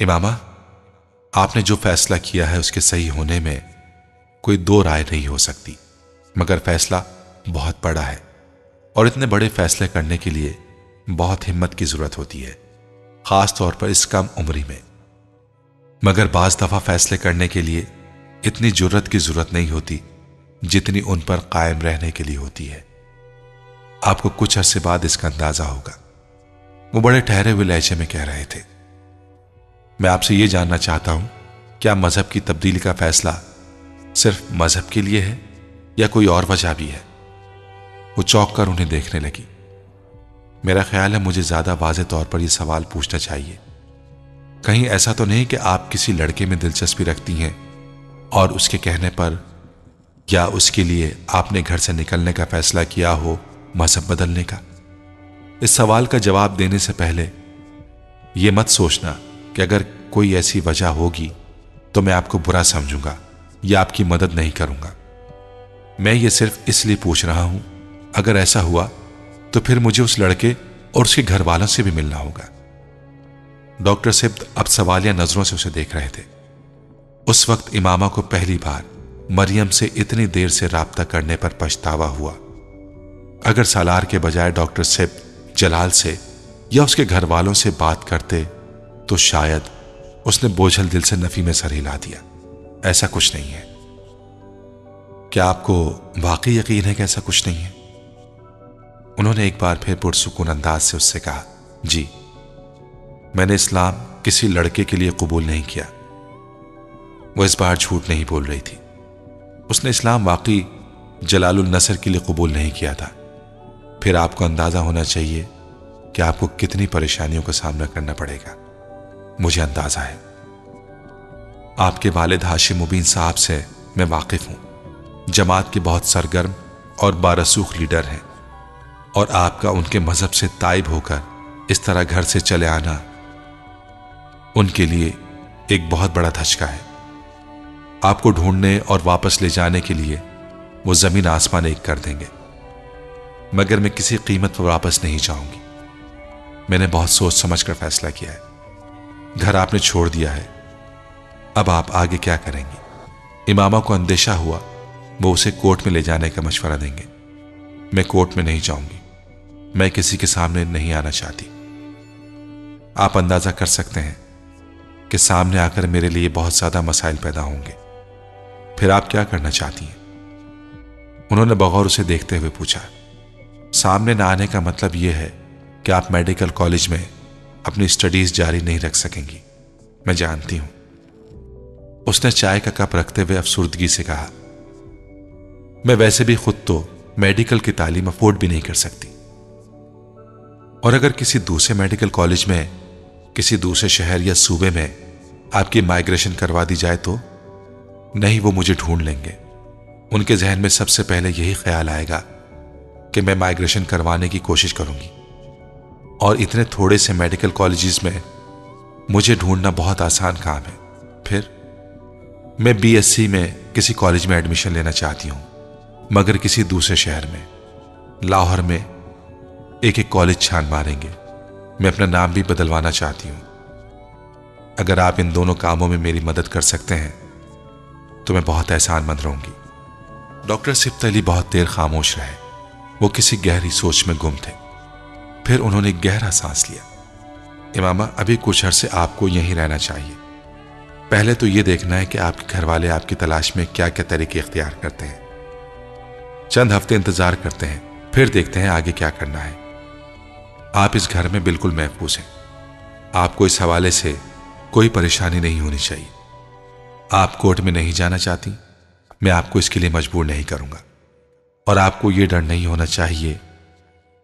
امامہ، آپ نے جو فیصلہ کیا ہے اس کے صحیح ہونے میں کوئی دو رائے نہیں ہو سکتی، مگر فیصلہ بہت بڑا ہے اور اتنے بڑے فیصلے کرنے کے لیے بہت ہمت کی ضرورت ہوتی ہے، خاص طور پر اس کم عمری میں۔ مگر بعض دفعہ فیصلے کرنے کے لیے اتنی جرت کی ضرورت نہیں ہوتی جتنی ان پر قائم رہنے کے لیے ہوتی ہے۔ آپ کو کچھ عرصے بعد اس کا اندازہ ہوگا۔ وہ بڑے ٹھہرے ہوئے لہجے میں کہہ رہے تھے۔ میں آپ سے یہ جاننا چاہتا ہوں، کیا مذہب کی تبدیلی کا فیصلہ صرف مذہب کے لیے ہے یا کوئی اور وجہ بھی ہے؟ وہ چوک کر انہیں دیکھنے لگی۔ میرا خیال ہے مجھے زیادہ واضح طور پر یہ سوال پوچھنا چاہیے۔ کہیں ایسا تو نہیں کہ آپ کسی لڑکے میں دلچسپی رکھتی ہیں اور اس کے کہنے پر یا اس کے لیے آپ نے گھر سے نکلنے کا فیصلہ کیا ہو مذہب بدلنے کا؟ اس سوال کا جواب دینے سے پہلے یہ مت سوچنا کہ اگر کوئی ایسی وجہ ہوگی تو میں آپ کو برا سمجھوں گا یا آپ کی مدد نہیں کروں گا۔ میں یہ صرف اس لیے پوچھ رہا ہوں، اگر ایسا ہوا تو پھر مجھے اس لڑکے اور اس کے گھر والوں سے بھی ملنا ہوگا۔ ڈاکٹر سبت اب سوالیہ نظروں سے اسے دیکھ رہے تھے۔ اس وقت امامہ کو پہلی بار مریم سے اتنی دیر سے رابطہ کرنے پر پچھتاوا ہوا۔ اگر سالار کے بجائے ڈاکٹر سب جلال سے یا اس کے گھر والوں سے بات کرتے تو شاید اس نے بوجھل دل سے نفی میں سر ہلا دیا۔ ایسا کچھ نہیں ہے۔ کیا آپ کو واقعی یقین ہے کہ ایسا کچھ نہیں ہے؟ انہوں نے ایک بار پھر پرسکون انداز سے اس سے کہا جی میں نے اسلام کسی لڑکے کے لیے قبول نہیں کیا۔ وہ اس بار جھوٹ نہیں بول رہی تھی۔ اس نے اسلام واقعی جلال النصر کے لیے قبول نہیں کیا تھا۔ پھر آپ کو اندازہ ہونا چاہیے کہ آپ کو کتنی پریشانیوں کا سامنا کرنا پڑے گا۔ مجھے اندازہ ہے۔ آپ کے والد ہاشم مبین صاحب سے میں واقف ہوں۔ جماعت کے بہت سرگرم اور بارسوخ لیڈر ہیں۔ اور آپ کا ان کے مذہب سے تائب ہو کر اس طرح گھر سے چلے آنا ان کے لیے ایک بہت بڑا دھچکا ہے۔ آپ کو ڈھونڈنے اور واپس لے جانے کے لیے وہ زمین آسمان ایک کر دیں گے۔ مگر میں کسی قیمت پر واپس نہیں جاؤں گی۔ میں نے بہت سوچ سمجھ کر فیصلہ کیا ہے۔ گھر آپ نے چھوڑ دیا ہے۔ اب آپ آگے کیا کریں گے؟ امامہ کو اندیشہ ہوا، وہ اسے کورٹ میں لے جانے کا مشورہ دیں گے۔ میں کورٹ میں نہیں جاؤں گی۔ میں کسی کے سامنے نہیں آنا چاہتی۔ آپ اندازہ کر سکتے ہیں کہ سامنے آ کر میرے لیے بہت زیادہ مسائل پیدا ہوں گے۔ پھر آپ کیا کرنا چاہتی ہیں؟ انہوں نے بغور اسے دیکھتے ہوئے پوچھا، سامنے نہ آنے کا مطلب یہ ہے کہ آپ میڈیکل کالج میں اپنی اسٹڈیز جاری نہیں رکھ سکیں گی۔ میں جانتی ہوں۔ اس نے چائے کا کپ رکھتے ہوئے افسردگی سے کہا، میں ویسے بھی خود تو میڈیکل کی تعلیم افورڈ بھی نہیں کر سکتی۔ اور اگر کسی دوسرے میڈیکل کالج میں، کسی دوسرے شہر یا صوبے میں آپ کی مائگریشن کروا دی جائے تو نہیں، وہ مجھے ڈھونڈ لیں گے۔ ان کے ذہن میں سب سے پہلے یہی خیال آئے گا کہ میں مائگریشن کروانے کی کوشش کروں گی۔ اور اتنے تھوڑے سے میڈیکل کالجز میں مجھے ڈھونڈنا بہت آسان کام ہے۔ پھر میں بی ایس سی میں کسی کالج میں ایڈمیشن لینا چاہتی ہوں، مگر کسی دوسرے شہر میں۔ لاہور میں ایک ایک کالج چھان ماریں گے۔ میں اپنا نام بھی بدلوانا چاہتی ہوں۔ اگر آپ ان دونوں کاموں میں میری مدد کر سکتے ہیں، تو میں بہت احسان مند رہوں گی۔ ڈاکٹر سفت علی بہت دیر خاموش رہے۔ وہ کسی گہری سوچ میں گم تھے۔ پھر انہوں نے گہرا سانس لیا۔ امامہ، ابھی کچھ عرصے آپ کو یہیں رہنا چاہیے۔ پہلے تو یہ دیکھنا ہے کہ آپ کے گھر والے آپ کی تلاش میں کیا کیا طریقے اختیار کرتے ہیں۔ چند ہفتے انتظار کرتے ہیں، پھر دیکھتے ہیں آگے کیا کرنا ہے۔ آپ اس گھر میں بالکل محفوظ ہیں۔ آپ کو اس حوالے سے کوئی پریشانی نہیں ہونی چاہیے۔ آپ کورٹ میں نہیں جانا چاہتی۔ میں آپ کو اس کے لیے مجبور نہیں کروں گا۔ اور آپ کو یہ ڈر نہیں ہونا چاہیے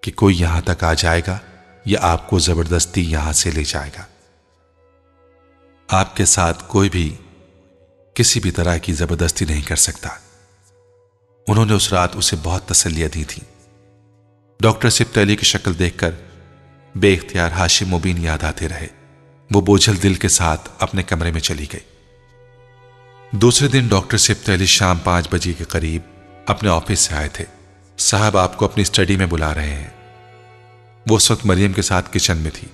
کہ کوئی یہاں تک آ جائے گا یا آپ کو زبردستی یہاں سے لے جائے گا۔ آپ کے ساتھ کوئی بھی کسی بھی طرح کی زبردستی نہیں کر سکتا۔ انہوں نے اس رات اسے بہت تسلیاں دی تھی ڈاکٹر سپت علی کی شکل دیکھ کر بے اختیار ہاشم مبین یاد آتے رہے۔ وہ بوجھل دل کے ساتھ اپنے کمرے میں چلی گئی۔ دوسرے دن ڈاکٹر سپت علی شام پانچ بجے کے قریب اپنے آفس سے آئے تھے۔ صاحب آپ کو اپنی اسٹڈی میں بلا رہے ہیں۔ وہ اس وقت مریم کے ساتھ کچن میں تھی،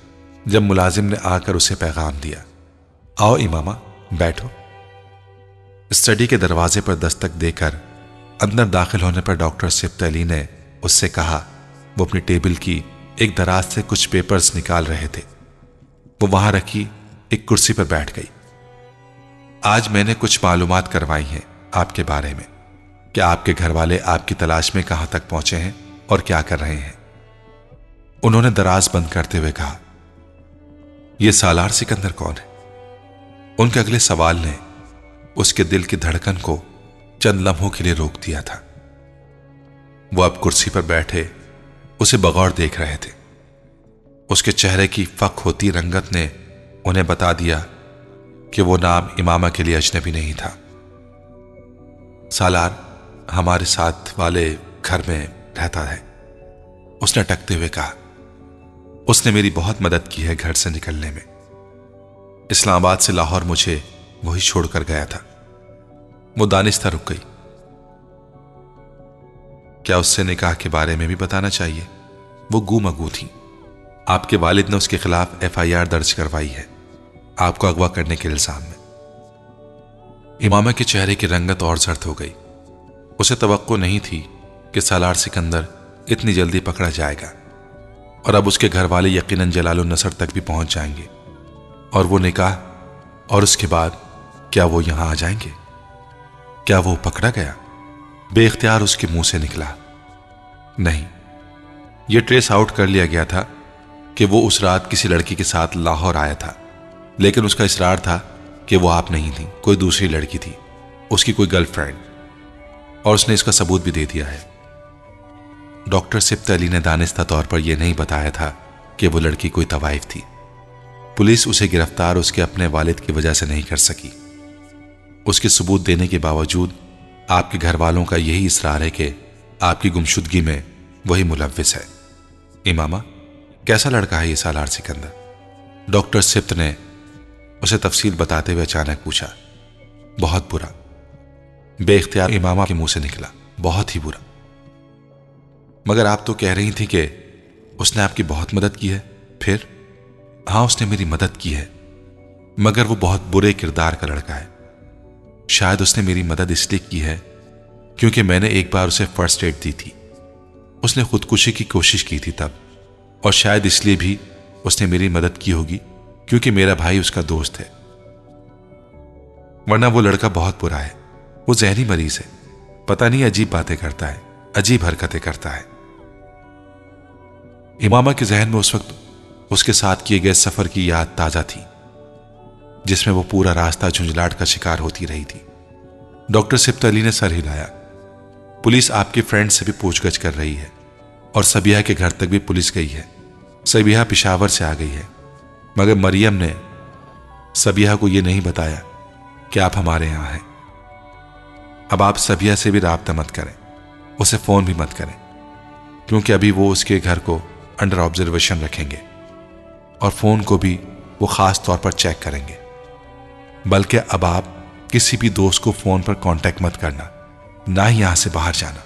جب ملازم نے آ کر اسے پیغام دیا۔ آؤ امامہ، بیٹھو۔ اسٹڈی کے دروازے پر دستک دے کر اندر داخل ہونے پر ڈاکٹر سفت علی نے اس سے کہا، وہ اپنی ٹیبل کی ایک دراز سے کچھ پیپرز نکال رہے تھے۔ وہ وہاں رکھی، ایک کرسی پر بیٹھ گئی۔ آج میں نے کچھ معلومات کروائی ہیں آپ کے بارے میں۔ کہ آپ کے گھر والے آپ کی تلاش میں کہاں تک پہنچے ہیں اور کیا کر رہے ہیں؟ انہوں نے دراز بند کرتے ہوئے کہا، یہ سالار سکندر کون ہے؟ ان کے اگلے سوال نے اس کے دل کی دھڑکن کو چند لمحوں کے لیے روک دیا تھا۔ وہ اب کرسی پر بیٹھے اسے بغور دیکھ رہے تھے۔ اس کے چہرے کی فق ہوتی رنگت نے انہیں بتا دیا کہ وہ نام امامہ کے لیے اجنبی نہیں تھا۔ سالار ہمارے ساتھ والے گھر میں رہتا ہے۔ اس نے ٹکتے ہوئے کہا، اس نے میری بہت مدد کی ہے گھر سے نکلنے میں۔ اسلام آباد سے لاہور مجھے وہی چھوڑ کر گیا تھا۔ وہ دانستہ رک گئی۔ کیا اس سے نکاح کے بارے میں بھی بتانا چاہیے؟ وہ گو مگو تھی آپ کے والد نے اس کے خلاف ایف آئی آر درج کروائی ہے۔ آپ کو اغوا کرنے کے الزام میں۔ امامہ کے چہرے کی رنگت اور زرد ہو گئی۔ اسے توقع نہیں تھی کہ سالار سکندر اتنی جلدی پکڑا جائے گا اور اب اس کے گھر والے یقیناً جلال النصر تک بھی پہنچ جائیں گے اور وہ نکاح اور اس کے بعد کیا وہ یہاں آ جائیں گے؟ کیا وہ پکڑا گیا؟ بے اختیار اس کے منہ سے نکلا۔ نہیں، یہ ٹریس آؤٹ کر لیا گیا تھا کہ وہ اس رات کسی لڑکی کے ساتھ لاہور آیا تھا، لیکن اس کا اصرار تھا کہ وہ آپ نہیں تھی کوئی دوسری لڑکی تھی، اس کی کوئی گرل فرینڈ۔ اور اس نے اس کا ثبوت بھی دے دیا ہے۔ ڈاکٹر سپت علی نے دانستہ طور پر یہ نہیں بتایا تھا کہ وہ لڑکی کوئی طوائف تھی۔ پولیس اسے گرفتار اس کے اپنے والد کی وجہ سے نہیں کر سکی۔ اس کے ثبوت دینے کے باوجود آپ کے گھر والوں کا یہی اصرار ہے کہ آپ کی گمشدگی میں وہی ملوث ہے۔ امامہ، کیسا لڑکا ہے یہ سالار سکندر؟ ڈاکٹر سپت نے اسے تفصیل بتاتے ہوئے اچانک پوچھا، بہت برا۔ بے اختیار امامہ کے منہ سے نکلا۔ بہت ہی برا۔ مگر آپ تو کہہ رہی تھی کہ اس نے آپ کی بہت مدد کی ہے۔ پھر؟ ہاں اس نے میری مدد کی ہے۔ مگر وہ بہت برے کردار کا لڑکا ہے۔ شاید اس نے میری مدد اس لیے کی ہے کیونکہ میں نے ایک بار اسے فرسٹ ایڈ دی تھی۔ اس نے خودکشی کی کوشش کی تھی تب۔ اور شاید اس لیے بھی اس نے میری مدد کی ہوگی کیونکہ میرا بھائی اس کا دوست ہے۔ ورنہ وہ لڑکا بہت برا ہے۔ وہ ذہنی مریض ہے۔ پتہ نہیں عجیب باتیں کرتا ہے، عجیب حرکتیں کرتا ہے۔ امامہ کے ذہن میں اس وقت اس کے ساتھ کیے گئے سفر کی یاد تازہ تھی، جس میں وہ پورا راستہ جھنجلاٹ کا شکار ہوتی رہی تھی۔ ڈاکٹر سپت علی نے سر ہلایا۔ پولیس آپ کے فرینڈ سے بھی پوچھ گچھ کر رہی ہے اور سبیہ کے گھر تک بھی پولیس گئی ہے۔ سبیہ پشاور سے آ گئی ہے۔ مگر مریم نے سبیہ کو یہ نہیں بتایا کہ آپ ہمارے یہاں ہیں۔ اب آپ سبیہ سے بھی رابطہ مت کریں۔ اسے فون بھی مت کریں۔ کیونکہ ابھی وہ اس کے گھر کو انڈر آبزرویشن رکھیں گے۔ اور فون کو بھی وہ خاص طور پر چیک کریں گے۔ بلکہ اب آپ کسی بھی دوست کو فون پر کانٹیکٹ مت کرنا، نہ ہی یہاں سے باہر جانا۔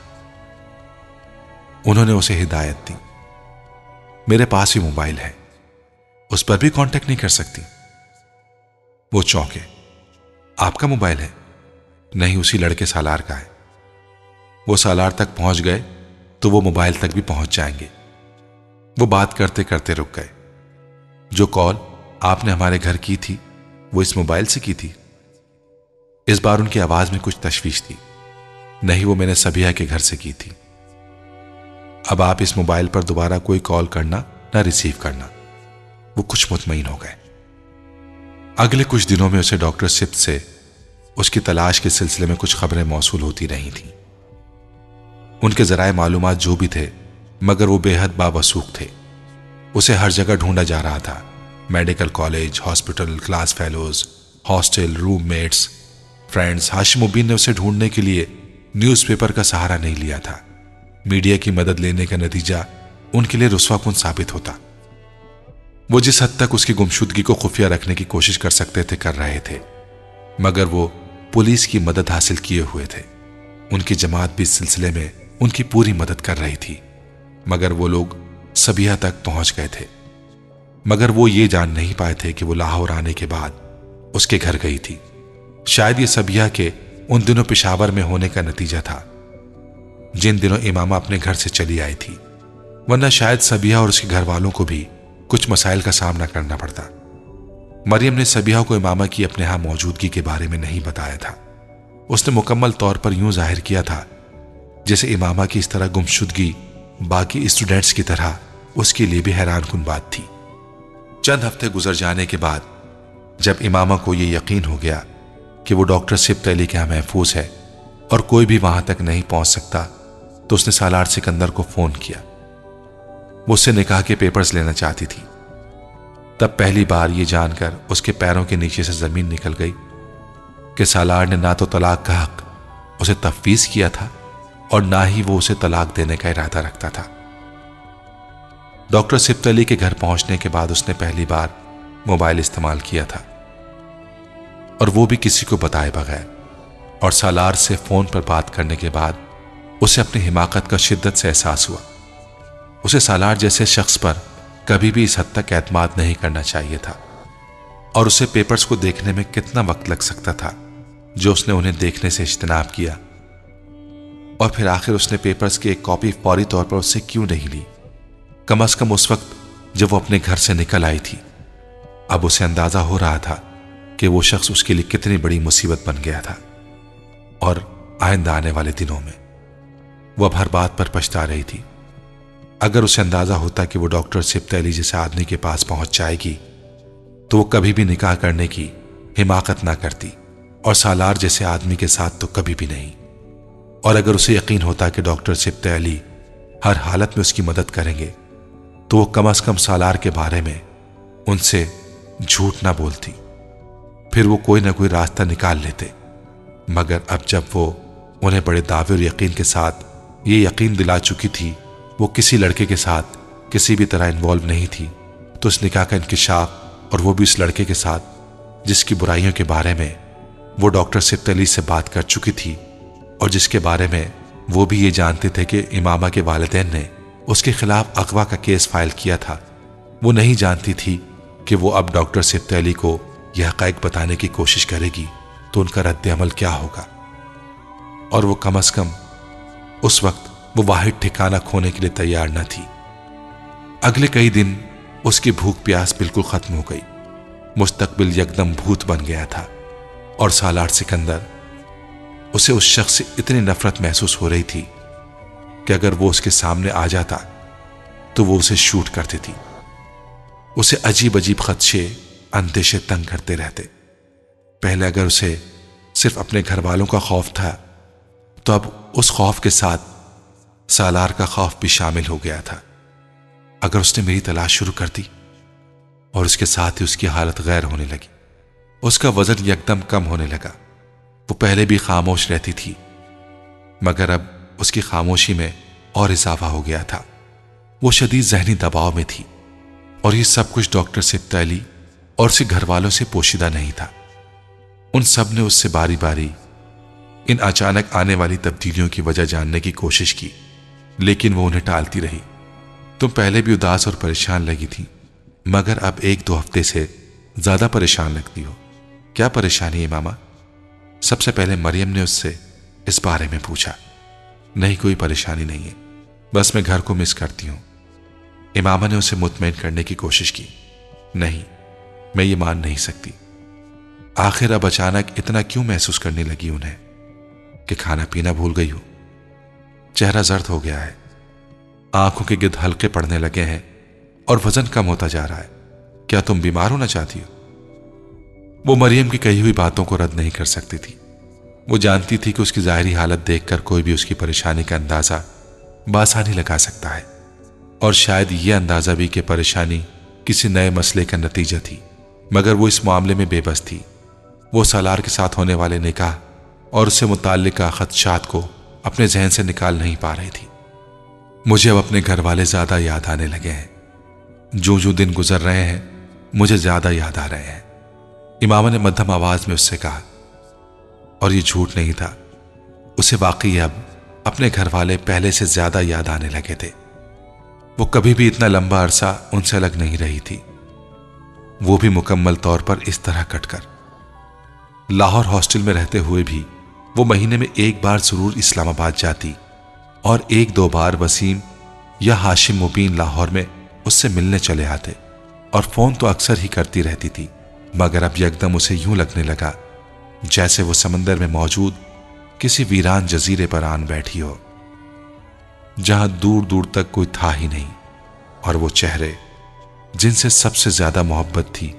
انہوں نے اسے ہدایت دی۔ میرے پاس ہی موبائل ہے۔ اس پر بھی کانٹیکٹ نہیں کر سکتی۔ وہ چونکے، آپ کا موبائل ہے۔ نہیں اسی لڑکے سالار کا ہے۔ وہ سالار تک پہنچ گئے تو وہ موبائل تک بھی پہنچ جائیں گے۔ وہ بات کرتے کرتے رک گئے۔ جو کال آپ نے ہمارے گھر کی تھی، وہ اس موبائل سے کی تھی۔ اس بار ان کی آواز میں کچھ تشویش تھی۔ نہیں وہ میں نے سبھیا کے گھر سے کی تھی۔ اب آپ اس موبائل پر دوبارہ کوئی کال کرنا نہ ریسیو کرنا۔ وہ کچھ مطمئن ہو گئے۔ اگلے کچھ دنوں میں اسے ڈاکٹر سپت سے اس کی تلاش کے سلسلے میں کچھ خبریں موصول ہوتی رہی تھیں۔ ان کے ذرائع معلومات جو بھی تھے، مگر وہ بے حد باوسوخ تھے۔ اسے ہر جگہ ڈھونڈا جا رہا تھا۔ Medical college, hospital, class fellows, hostel, roommates, friends. Hashimuddin نے اسے ڈھونڈنے کے لیے نیوز پیپر کا سہارا نہیں لیا تھا۔ میڈیا کی مدد لینے کا نتیجہ ان کے لیے رسوا کن ثابت ہوتا۔ وہ جس حد تک اس کی گمشدگی کو خفیہ رکھنے کی کوشش کر سکتے تھے، کر رہے تھے۔ مگر وہ پولیس کی مدد حاصل کیے ہوئے تھے۔ ان کی جماعت بھی اس سلسلے میں ان کی پوری مدد کر رہی تھی، مگر وہ لوگ سبیہ تک پہنچ گئے تھے۔ مگر وہ یہ جان نہیں پائے تھے کہ وہ لاہور آنے کے بعد اس کے گھر گئی تھی۔ شاید یہ سبیہ کے ان دنوں پشاور میں ہونے کا نتیجہ تھا۔ جن دنوں امامہ اپنے گھر سے چلی آئی تھی، ورنہ شاید سبیہ اور اس کے گھر والوں کو بھی کچھ مسائل کا سامنا کرنا پڑتا۔ مریم نے سبیہ کو امامہ کی اپنے ہاں موجودگی کے بارے میں نہیں بتایا تھا۔ اس نے مکمل طور پر یوں ظاہر کیا تھا جیسے امامہ کی اس طرح گمشدگی باقی اسٹوڈنٹس کی طرح اس کے لیے بھی حیران کن بات تھی۔ چند ہفتے گزر جانے کے بعد جب امامہ کو یہ یقین ہو گیا کہ وہ ڈاکٹر سبت علی کے یہاں محفوظ ہے اور کوئی بھی وہاں تک نہیں پہنچ سکتا، تو اس نے سالار سکندر کو فون کیا۔ وہ اس سے نکاح کے پیپرز لینا چاہتی تھی۔ تب پہلی بار یہ جان کر اس کے پیروں کے نیچے سے زمین نکل گئی کہ سالار نے نہ تو طلاق کا حق اسے تفویض کیا تھا اور نہ ہی وہ اسے طلاق دینے کا ارادہ رکھتا تھا۔ ڈاکٹر سبت علی کے گھر پہنچنے کے بعد اس نے پہلی بار موبائل استعمال کیا تھا اور وہ بھی کسی کو بتائے بغیر۔ اور سالار سے فون پر بات کرنے کے بعد اسے اپنی حماقت کا شدت سے احساس ہوا۔ اسے سالار جیسے شخص پر کبھی بھی اس حد تک اعتماد نہیں کرنا چاہیے تھا۔ اور اسے پیپرز کو دیکھنے میں کتنا وقت لگ سکتا تھا، جو اس نے انہیں دیکھنے سے اجتناب کیا۔ اور پھر آخر اس نے پیپرز کی ایک کاپی فوری طور پر اس سے کیوں نہیں لی؟ کم از کم اس وقت جب وہ اپنے گھر سے نکل آئی تھی۔ اب اسے اندازہ ہو رہا تھا کہ وہ شخص اس کے لیے کتنی بڑی مصیبت بن گیا تھا۔ اور آئندہ آنے والے دنوں میں وہ اب ہر بات پر پچھتا رہی تھی۔ اگر اسے اندازہ ہوتا کہ وہ ڈاکٹر سبت علی جیسے آدمی کے پاس پہنچ جائے گی، تو وہ کبھی بھی نکاح کرنے کی حماقت نہ کرتی اور سالار جیسے آدمی کے ساتھ تو کبھی بھی نہیں۔ اور اگر اسے یقین ہوتا کہ ڈاکٹر سبت علی ہر حالت میں اس کی مدد کریں گے، تو وہ کم از کم سالار کے بارے میں ان سے جھوٹ نہ بولتی۔ پھر وہ کوئی نہ کوئی راستہ نکال لیتے۔ مگر اب جب وہ انہیں بڑے دعوے اور یقین کے ساتھ یہ یقین دلا چکی تھی وہ کسی لڑکے کے ساتھ کسی بھی طرح انوالو نہیں تھی۔ تو اس نکاح کا انکشاف اور وہ بھی اس لڑکے کے ساتھ، جس کی برائیوں کے بارے میں وہ ڈاکٹر سبت علی سے بات کر چکی تھی اور جس کے بارے میں وہ بھی یہ جانتے تھے کہ امامہ کے والدین نے اس کے خلاف اغوا کا کیس فائل کیا تھا۔ وہ نہیں جانتی تھی کہ وہ اب ڈاکٹر سبت علی کو یہ حقائق بتانے کی کوشش کرے گی تو ان کا رد عمل کیا ہوگا۔ اور وہ کم از کم اس وقت وہ واحد ٹھکانہ کھونے کے لیے تیار نہ تھی۔ اگلے کئی دن اس کی بھوک پیاس بالکل ختم ہو گئی۔ مستقبل یکدم بھوت بن گیا تھا اور سالار سکندر اسے اس شخص سے اتنی نفرت محسوس ہو رہی تھی کہ اگر وہ اس کے سامنے آ جاتا تو وہ اسے شوٹ کرتی تھی۔ اسے عجیب عجیب خدشے، اندیشے تنگ کرتے رہتے۔ پہلے اگر اسے صرف اپنے گھر والوں کا خوف تھا، تو اب اس خوف کے ساتھ سالار کا خوف بھی شامل ہو گیا تھا۔ اگر اس نے میری تلاش شروع کر دی اور اس کے ساتھ ہی اس کی حالت غیر ہونے لگی، اس کا وزن یکدم کم ہونے لگا۔ وہ پہلے بھی خاموش رہتی تھی، مگر اب اس کی خاموشی میں اور اضافہ ہو گیا تھا۔ وہ شدید ذہنی دباؤ میں تھی اور یہ سب کچھ ڈاکٹر سبت علی اور اس کے گھر والوں سے پوشیدہ نہیں تھا۔ ان سب نے اس سے باری باری ان اچانک آنے والی تبدیلیوں کی وجہ جاننے کی کوشش کی۔ لیکن وہ انہیں ٹالتی رہی۔ تم پہلے بھی اداس اور پریشان لگی تھی مگر اب ایک دو ہفتے سے زیادہ پریشان لگتی ہو۔ کیا پریشانی ہے ماما؟ سب سے پہلے مریم نے اس سے اس بارے میں پوچھا۔ نہیں، کوئی پریشانی نہیں ہے۔ بس میں گھر کو مس کرتی ہوں۔ امامہ نے اسے مطمئن کرنے کی کوشش کی۔ نہیں، میں یہ مان نہیں سکتی۔ آخر اب اچانک اتنا کیوں محسوس کرنے لگی انہیں کہ کھانا پینا بھول گئی ہو؟ چہرہ زرد ہو گیا ہے۔ آنکھوں کے گد ہلکے پڑنے لگے ہیں اور وزن کم ہوتا جا رہا ہے۔ کیا تم بیمار ہونا چاہتی ہو؟ وہ مریم کی کہی ہوئی باتوں کو رد نہیں کر سکتی تھی۔ وہ جانتی تھی کہ اس کی ظاہری حالت دیکھ کر کوئی بھی اس کی پریشانی کا اندازہ بآسانی لگا سکتا ہے۔ اور شاید یہ اندازہ بھی کہ پریشانی کسی نئے مسئلے کا نتیجہ تھی، مگر وہ اس معاملے میں بے بس تھی۔ وہ سالار کے ساتھ ہونے والے نکاح اور اس سے متعلقہ خدشات کو اپنے ذہن سے نکال نہیں پا رہی تھی۔ مجھے اب اپنے گھر والے زیادہ یاد آنے لگے ہیں۔ جو جو دن گزر رہے ہیں، مجھے زیادہ یاد آ رہے ہیں۔ امامہ نے مدھم آواز میں اس سے کہا، اور یہ جھوٹ نہیں تھا۔ اسے واقعی اب اپنے گھر والے پہلے سے زیادہ یاد آنے لگے تھے۔ وہ کبھی بھی اتنا لمبا عرصہ ان سے الگ نہیں رہی تھی۔ وہ بھی مکمل طور پر اس طرح کٹ کر۔ لاہور ہاسٹل میں رہتے ہوئے بھی وہ مہینے میں ایک بار ضرور اسلام آباد جاتی اور ایک دو بار وسیم یا ہاشم مبین لاہور میں اس سے ملنے چلے آتے اور فون تو اکثر ہی کرتی رہتی تھی، مگر اب یکدم اسے یوں لگنے لگا جیسے وہ سمندر میں موجود کسی ویران جزیرے پر آن بیٹھی ہو، جہاں دور دور تک کوئی تھا ہی نہیں اور وہ چہرے جن سے سب سے زیادہ محبت تھی،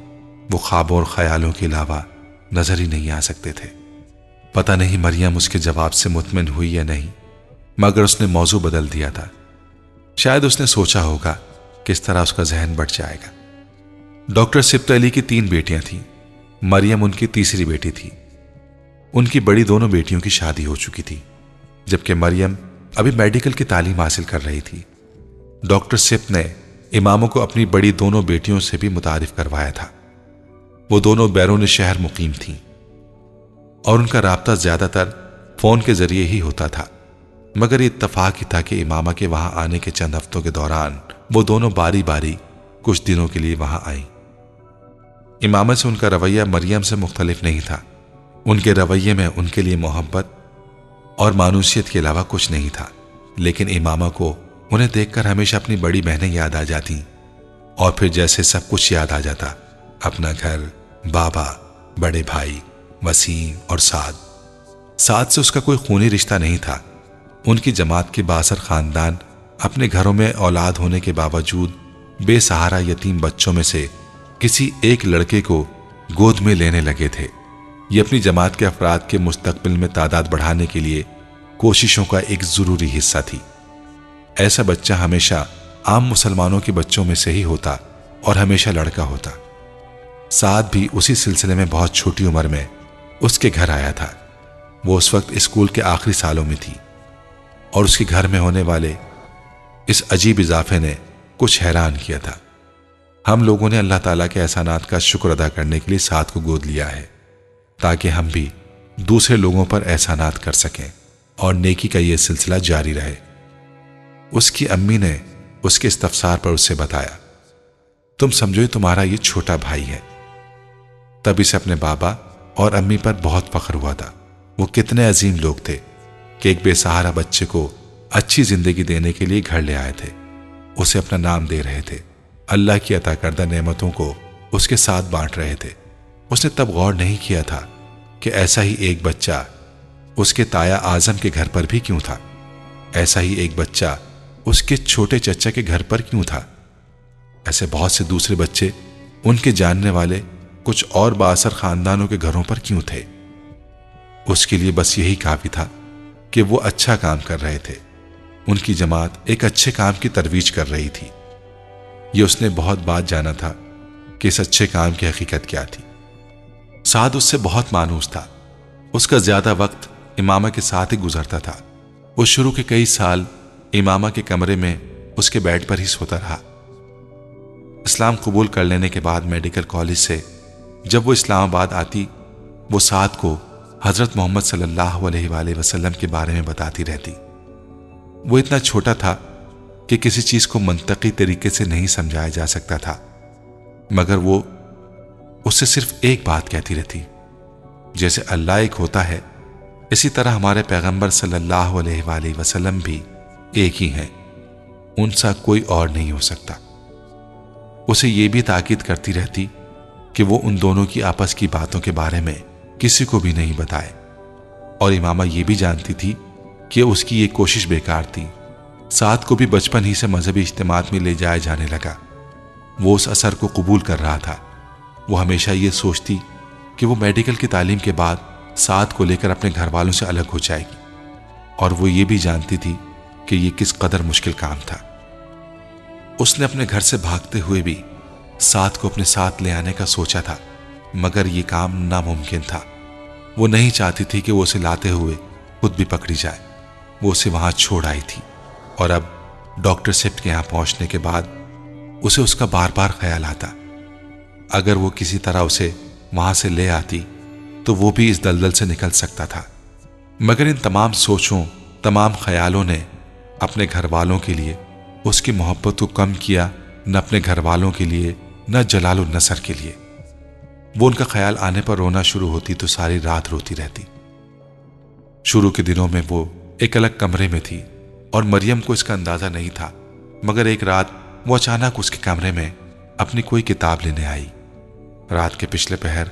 وہ خوابوں اور خیالوں کے علاوہ نظر ہی نہیں آ سکتے تھے۔ پتہ نہیں مریم اس کے جواب سے مطمئن ہوئی یا نہیں، مگر اس نے موضوع بدل دیا تھا۔ شاید اس نے سوچا ہوگا کس طرح اس کا ذہن بڑھ جائے گا۔ ڈاکٹر سبت علی کی تین بیٹیاں تھیں۔ مریم ان کی تیسری بیٹی تھی۔ ان کی بڑی دونوں بیٹیوں کی شادی ہو چکی تھی، جبکہ مریم ابھی میڈیکل کی تعلیم حاصل کر رہی تھی۔ ڈاکٹر سپ نے اماموں کو اپنی بڑی دونوں بیٹیوں سے بھی متعارف کروایا تھا۔ وہ دونوں بیرون شہر مقیم تھیں۔ اور ان کا رابطہ زیادہ تر فون کے ذریعے ہی ہوتا تھا۔ مگر یہ اتفاق ہی تھا کہ امامہ کے وہاں آنے کے چند ہفتوں کے دوران وہ دونوں باری باری کچھ دنوں کے لیے وہاں آئیں۔ امامہ سے ان کا رویہ مریم سے مختلف نہیں تھا۔ ان کے رویے میں ان کے لیے محبت اور مانوسیت کے علاوہ کچھ نہیں تھا۔ لیکن امامہ کو انہیں دیکھ کر ہمیشہ اپنی بڑی بہنیں یاد آ جاتی اور پھر جیسے سب کچھ یاد آ جاتا، اپنا گھر، بابا، بڑے بھائی۔ وسیم اور سعد۔ سعد سے اس کا کوئی خونی رشتہ نہیں تھا۔ ان کی جماعت کے باثر خاندان اپنے گھروں میں اولاد ہونے کے باوجود بے سہارا یتیم بچوں میں سے کسی ایک لڑکے کو گود میں لینے لگے تھے۔ یہ اپنی جماعت کے افراد کے مستقبل میں تعداد بڑھانے کے لیے کوششوں کا ایک ضروری حصہ تھی۔ ایسا بچہ ہمیشہ عام مسلمانوں کے بچوں میں سے ہی ہوتا اور ہمیشہ لڑکا ہوتا۔ سعد بھی اسی سلسلے میں بہت چھوٹی عمر میں اس کے گھر آیا تھا۔ وہ اس وقت اسکول کے آخری سالوں میں تھی۔ اور اس کے گھر میں ہونے والے اس عجیب اضافے نے کچھ حیران کیا تھا۔ ہم لوگوں نے اللہ تعالیٰ کے احسانات کا شکر ادا کرنے کے لیے ساتھ کو گود لیا ہے، تاکہ ہم بھی دوسرے لوگوں پر احسانات کر سکیں اور نیکی کا یہ سلسلہ جاری رہے۔ اس کی امی نے اس کے استفسار پر اسے بتایا، تم سمجھو تمہارا یہ چھوٹا بھائی ہے۔ تب اسے اپنے بابا اور امی پر بہت فخر ہوا تھا۔ وہ کتنے عظیم لوگ تھے کہ ایک بے سہارا بچے کو اچھی زندگی دینے کے لیے گھر لے آئے تھے۔ اسے اپنا نام دے رہے تھے۔ اللہ کی عطا کردہ نعمتوں کو اس کے ساتھ بانٹ رہے تھے۔ اس نے تب غور نہیں کیا تھا کہ ایسا ہی ایک بچہ اس کے تایا آزم کے گھر پر بھی کیوں تھا۔ ایسا ہی ایک بچہ اس کے چھوٹے چچا کے گھر پر کیوں تھا۔ ایسے بہت سے دوسرے بچے ان کے جاننے والے کچھ اور باثر خاندانوں کے گھروں پر کیوں تھے؟ اس کے لیے بس یہی کافی تھا کہ وہ اچھا کام کر رہے تھے۔ ان کی جماعت ایک اچھے کام کی ترویج کر رہی تھی۔ یہ اس نے بہت بات جانا تھا کہ اس اچھے کام کی حقیقت کیا تھی۔ سعد اس سے بہت مانوس تھا۔ اس کا زیادہ وقت امامہ کے ساتھ ہی گزرتا تھا۔ وہ شروع کے کئی سال امامہ کے کمرے میں اس کے بیڈ پر ہی سوتا رہا۔ اسلام قبول کر لینے کے بعد میڈیکل کالج سے جب وہ اسلام آباد آتی، وہ سعد کو حضرت محمد صلی اللہ علیہ وآلہ وسلم کے بارے میں بتاتی رہتی۔ وہ اتنا چھوٹا تھا کہ کسی چیز کو منطقی طریقے سے نہیں سمجھایا جا سکتا تھا، مگر وہ اس سے صرف ایک بات کہتی رہتی، جیسے اللہ ایک ہوتا ہے، اسی طرح ہمارے پیغمبر صلی اللہ علیہ وآلہ وسلم بھی ایک ہی ہیں، ان سا کوئی اور نہیں ہو سکتا۔ اسے یہ بھی تاکید کرتی رہتی کہ وہ ان دونوں کی آپس کی باتوں کے بارے میں کسی کو بھی نہیں بتائے۔ اور امامہ یہ بھی جانتی تھی کہ اس کی یہ کوشش بیکار تھی۔ ساتھ کو بھی بچپن ہی سے مذہبی اجتماعات میں لے جایا جانے لگا۔ وہ اس اثر کو قبول کر رہا تھا۔ وہ ہمیشہ یہ سوچتی کہ وہ میڈیکل کی تعلیم کے بعد ساتھ کو لے کر اپنے گھر والوں سے الگ ہو جائے گی۔ اور وہ یہ بھی جانتی تھی کہ یہ کس قدر مشکل کام تھا۔ اس نے اپنے گھر سے بھاگتے ہوئے بھی ساتھ کو اپنے ساتھ لے آنے کا سوچا تھا، مگر یہ کام ناممکن تھا۔ وہ نہیں چاہتی تھی کہ وہ اسے لاتے ہوئے خود بھی پکڑی جائے۔ وہ اسے وہاں چھوڑ آئی تھی۔ اور اب ڈاکٹر سفٹ کے یہاں پہنچنے کے بعد اسے اس کا بار بار خیال آتا۔ اگر وہ کسی طرح اسے وہاں سے لے آتی تو وہ بھی اس دلدل سے نکل سکتا تھا۔ مگر ان تمام سوچوں، تمام خیالوں نے اپنے گھر والوں کے لیے اس کی محبت کو کم کیا۔ نہ اپنے گھر والوں کے لیے، نہ جلال النصر کے لیے۔ وہ ان کا خیال آنے پر رونا شروع ہوتی تو ساری رات روتی رہتی۔ شروع کے دنوں میں وہ ایک الگ کمرے میں تھی اور مریم کو اس کا اندازہ نہیں تھا، مگر ایک رات وہ اچانک اس کے کمرے میں اپنی کوئی کتاب لینے آئی۔ رات کے پچھلے پہر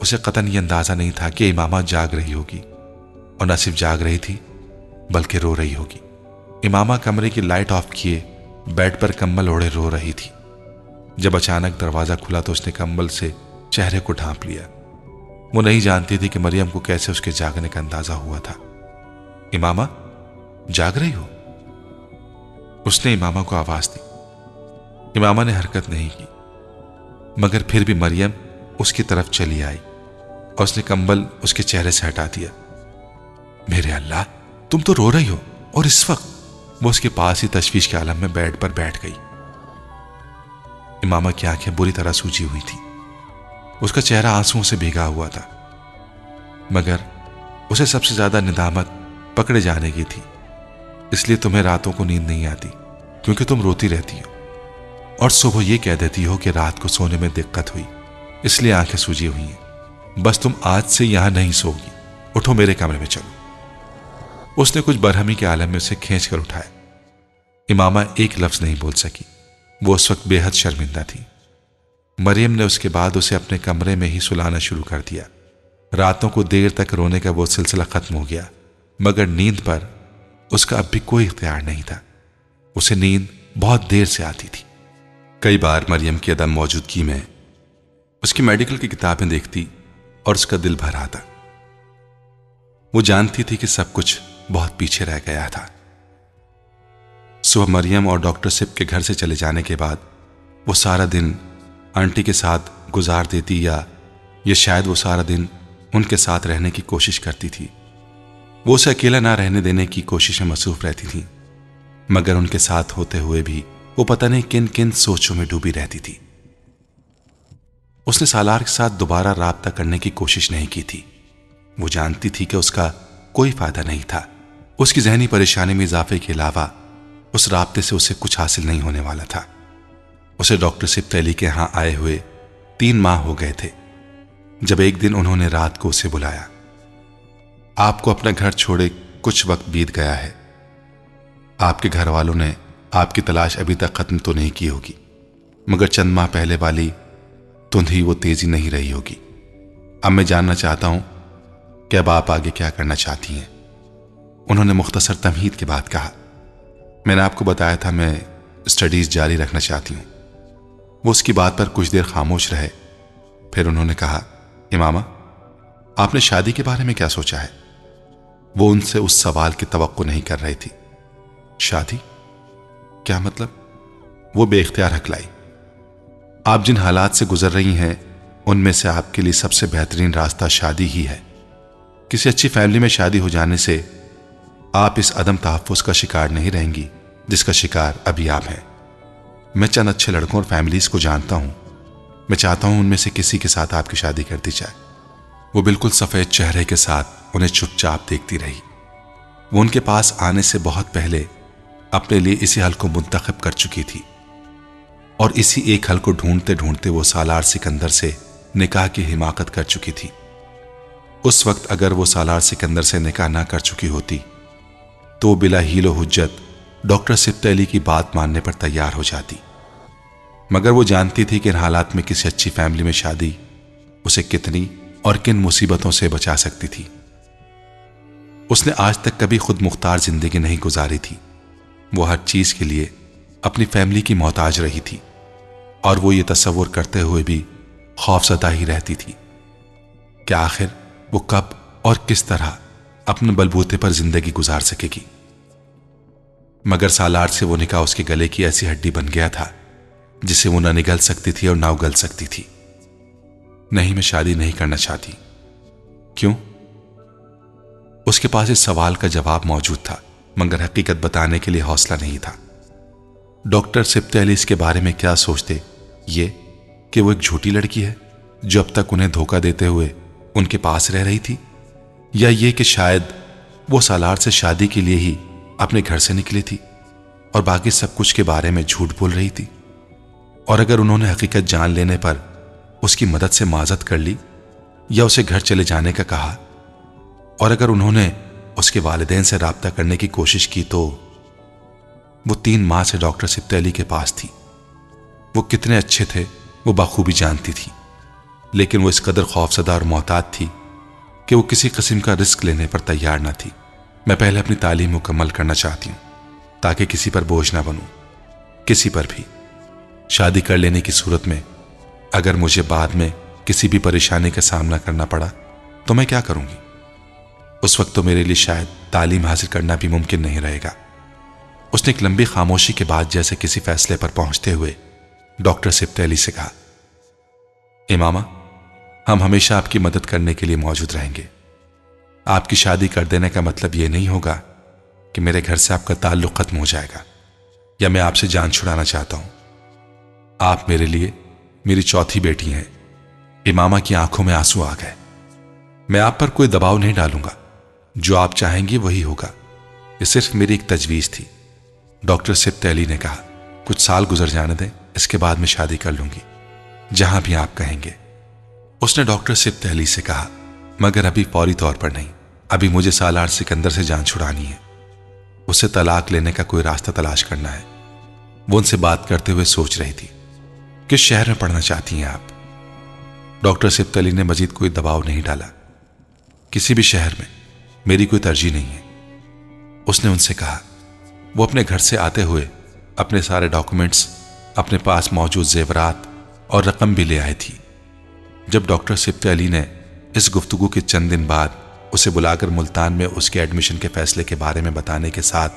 اسے قطن یہ اندازہ نہیں تھا کہ امامہ جاگ رہی ہوگی اور نہ صرف جاگ رہی تھی، بلکہ رو رہی ہوگی۔ امامہ کمرے کی لائٹ آف کیے بیڈ پر کمبل اوڑے رو رہی تھی۔ جب اچانک دروازہ کھلا تو اس نے کمبل سے چہرے کو ڈھانپ لیا۔ وہ نہیں جانتی تھی کہ مریم کو کیسے اس کے جاگنے کا اندازہ ہوا تھا۔ امامہ، جاگ رہی ہو؟ اس نے امامہ کو آواز دی۔ امامہ نے حرکت نہیں کی۔ مگر پھر بھی مریم اس کی طرف چلی آئی اور اس نے کمبل اس کے چہرے سے ہٹا دیا۔ میرے اللہ، تم تو رو رہی ہو اور اس وقت وہ اس کے پاس ہی تشویش کے عالم میں بیڈ پر بیٹھ گئی۔ امامہ کی آنکھیں بری طرح سوجی ہوئی تھی اس کا چہرہ آنسو سے بھیگا ہوا تھا، مگر اسے سب سے زیادہ ندامت پکڑے جانے کی تھی۔ اس لیے تمہیں راتوں کو نیند نہیں آتی، کیونکہ تم روتی رہتی ہو۔ اور صبح یہ کہہ دیتی ہو کہ رات کو سونے میں دقت ہوئی، اس لیے آنکھیں سوجی ہوئی ہیں۔ بس تم آج سے یہاں نہیں سو گی اٹھو میرے کمرے میں چلو۔ اس نے کچھ برہمی کے عالم میں اسے کھینچ کر اٹھایا۔ امامہ ایک لفظ نہیں بول سکی۔ وہ اس وقت بے حد شرمندہ تھی۔ مریم نے اس کے بعد اسے اپنے کمرے میں ہی سلانا شروع کر دیا۔ راتوں کو دیر تک رونے کا وہ سلسلہ ختم ہو گیا۔ مگر نیند پر اس کا اب بھی کوئی اختیار نہیں تھا۔ اسے نیند بہت دیر سے آتی تھی۔ کئی بار مریم کی عدم موجودگی میں اس کی میڈیکل کی کتابیں دیکھتی اور اس کا دل بھر آتا۔ وہ جانتی تھی کہ سب کچھ بہت پیچھے رہ گیا تھا۔ صبح مریم اور ڈاکٹر سپ کے گھر سے چلے جانے کے بعد وہ سارا دن آنٹی کے ساتھ گزار دیتی یا یہ شاید وہ سارا دن ان کے ساتھ رہنے کی کوشش کرتی تھی۔ وہ اسے اکیلا نہ رہنے دینے کی کوششیں مصروف رہتی تھیں، مگر ان کے ساتھ ہوتے ہوئے بھی وہ پتہ نہیں کن کن سوچوں میں ڈوبی رہتی تھی۔ اس نے سالار کے ساتھ دوبارہ رابطہ کرنے کی کوشش نہیں کی تھی۔ وہ جانتی تھی کہ اس کا کوئی فائدہ نہیں تھا۔ اس کی ذہنی پریشانی میں اضافے کے علاوہ اس رابطے سے اسے کچھ حاصل نہیں ہونے والا تھا۔ اسے ڈاکٹر سپ تیلی کے ہاں آئے ہوئے تین ماہ ہو گئے تھے۔ جب ایک دن انہوں نے رات کو اسے بلایا۔ آپ کو اپنا گھر چھوڑے کچھ وقت بیت گیا ہے۔ آپ کے گھر والوں نے آپ کی تلاش ابھی تک ختم تو نہیں کی ہوگی، مگر چند ماہ پہلے والی تند ہی وہ تیزی نہیں رہی ہوگی۔ اب میں جاننا چاہتا ہوں کہ اب آپ آگے کیا کرنا چاہتی ہیں۔ انہوں نے مختصر تمہید کے بعد کہا۔ میں نے آپ کو بتایا تھا میں اسٹڈیز جاری رکھنا چاہتی ہوں۔ وہ اس کی بات پر کچھ دیر خاموش رہے۔ پھر انہوں نے کہا، امامہ، آپ نے شادی کے بارے میں کیا سوچا ہے؟ وہ ان سے اس سوال کی توقع نہیں کر رہی تھی۔ شادی؟ کیا مطلب؟ وہ بے اختیار ہکلائی آپ جن حالات سے گزر رہی ہیں، ان میں سے آپ کے لیے سب سے بہترین راستہ شادی ہی ہے۔ کسی اچھی فیملی میں شادی ہو جانے سے آپ اس عدم تحفظ کا شکار نہیں رہیں گی، جس کا شکار ابھی آپ ہیں۔ میں چند اچھے لڑکوں اور فیملیز کو جانتا ہوں۔ میں چاہتا ہوں ان میں سے کسی کے ساتھ آپ کی شادی کر دی جائے۔ وہ بالکل سفید چہرے کے ساتھ انہیں چپ چاپ دیکھتی رہی۔ وہ ان کے پاس آنے سے بہت پہلے اپنے لیے اسی حل کو منتخب کر چکی تھی۔ اور اسی ایک حل کو ڈھونڈتے ڈھونڈتے وہ سالار سکندر سے نکاح کی حماقت کر چکی تھی۔ اس وقت اگر وہ سالار سکندر سے نکاح نہ کر چکی ہوتی تو بلا ہیل و حجت ڈاکٹر سپت علی کی بات ماننے پر تیار ہو جاتی۔ مگر وہ جانتی تھی کہ ان حالات میں کسی اچھی فیملی میں شادی اسے کتنی اور کن مصیبتوں سے بچا سکتی تھی۔ اس نے آج تک کبھی خود مختار زندگی نہیں گزاری تھی۔ وہ ہر چیز کے لیے اپنی فیملی کی محتاج رہی تھی اور وہ یہ تصور کرتے ہوئے بھی خوف زدہ ہی رہتی تھی کہ آخر وہ کب اور کس طرح اپنے بلبوتے پر زندگی گزار سکے گی۔ مگر سالار سے وہ نکاح اس کے گلے کی ایسی ہڈی بن گیا تھا جسے وہ نہ نگل سکتی تھی اور نہ اگل سکتی تھی۔ نہیں میں شادی نہیں کرنا چاہتی۔ کیوں؟ اس کے پاس اس سوال کا جواب موجود تھا، مگر حقیقت بتانے کے لیے حوصلہ نہیں تھا۔ ڈاکٹر سپت علی اس کے بارے میں کیا سوچتے؟ یہ کہ وہ ایک جھوٹی لڑکی ہے جو اب تک انہیں دھوکہ دیتے ہوئے ان کے پاس رہ رہی تھی۔ یا یہ کہ شاید وہ سالار سے شادی کے لیے ہی اپنے گھر سے نکلی تھی اور باقی سب کچھ کے بارے میں جھوٹ بول رہی تھی۔ اور اگر انہوں نے حقیقت جان لینے پر اس کی مدد سے معذت کر لی یا اسے گھر چلے جانے کا کہا، اور اگر انہوں نے اس کے والدین سے رابطہ کرنے کی کوشش کی تو وہ تین ماہ سے ڈاکٹر سبت علی کے پاس تھی۔ وہ کتنے اچھے تھے، وہ بخوبی جانتی تھی، لیکن وہ اس قدر خوفزدہ اور محتاط تھی کہ وہ کسی قسم کا رسک لینے پر تیار نہ تھی۔ میں پہلے اپنی تعلیم مکمل کرنا چاہتی ہوں تاکہ کسی پر بوجھ نہ بنوں۔ کسی پر بھی۔ شادی کر لینے کی صورت میں اگر مجھے بعد میں کسی بھی پریشانی کا سامنا کرنا پڑا تو میں کیا کروں گی؟ اس وقت تو میرے لیے شاید تعلیم حاصل کرنا بھی ممکن نہیں رہے گا۔ اس نے ایک لمبی خاموشی کے بعد جیسے کسی فیصلے پر پہنچتے ہوئے ڈاکٹر سبت علی سے کہا، امامہ ہم ہمیشہ آپ کی مدد کرنے کے لیے موجود رہیں گے۔ آپ کی شادی کر دینے کا مطلب یہ نہیں ہوگا کہ میرے گھر سے آپ کا تعلق ختم ہو جائے گا یا میں آپ سے جان چھڑانا چاہتا ہوں۔ آپ میرے لیے میری چوتھی بیٹی ہیں۔ امامہ کی آنکھوں میں آنسو آ گئے۔ میں آپ پر کوئی دباؤ نہیں ڈالوں گا۔ جو آپ چاہیں گے وہی ہوگا۔ یہ صرف میری ایک تجویز تھی۔ ڈاکٹر سب علی نے کہا، کچھ سال گزر جانے دیں، اس کے بعد میں شادی کر لوں گی۔ جہاں بھی آپ کہیں گے۔ اس نے ڈاکٹر سب علی سے کہا، مگر ابھی فوری طور پر نہیں۔ ابھی مجھے سالار سکندر سے جان چھڑانی ہے۔ اسے طلاق لینے کا کوئی راستہ تلاش کرنا ہے۔ وہ ان سے بات کرتے ہوئے سوچ رہی تھی، کس شہر میں پڑھنا چاہتی ہیں آپ؟ ڈاکٹر سبت علی نے مزید کوئی دباؤ نہیں ڈالا۔ کسی بھی شہر میں میری کوئی ترجیح نہیں ہے۔ اس نے ان سے کہا، وہ اپنے گھر سے آتے ہوئے اپنے سارے ڈاکومنٹس، اپنے پاس موجود زیورات اور رقم بھی لے آئی تھی۔ جب ڈاکٹر سبت علی نے اس گفتگو کے چند دن بعد اسے بلا کر ملتان میں اس کے ایڈمیشن کے فیصلے کے بارے میں بتانے کے ساتھ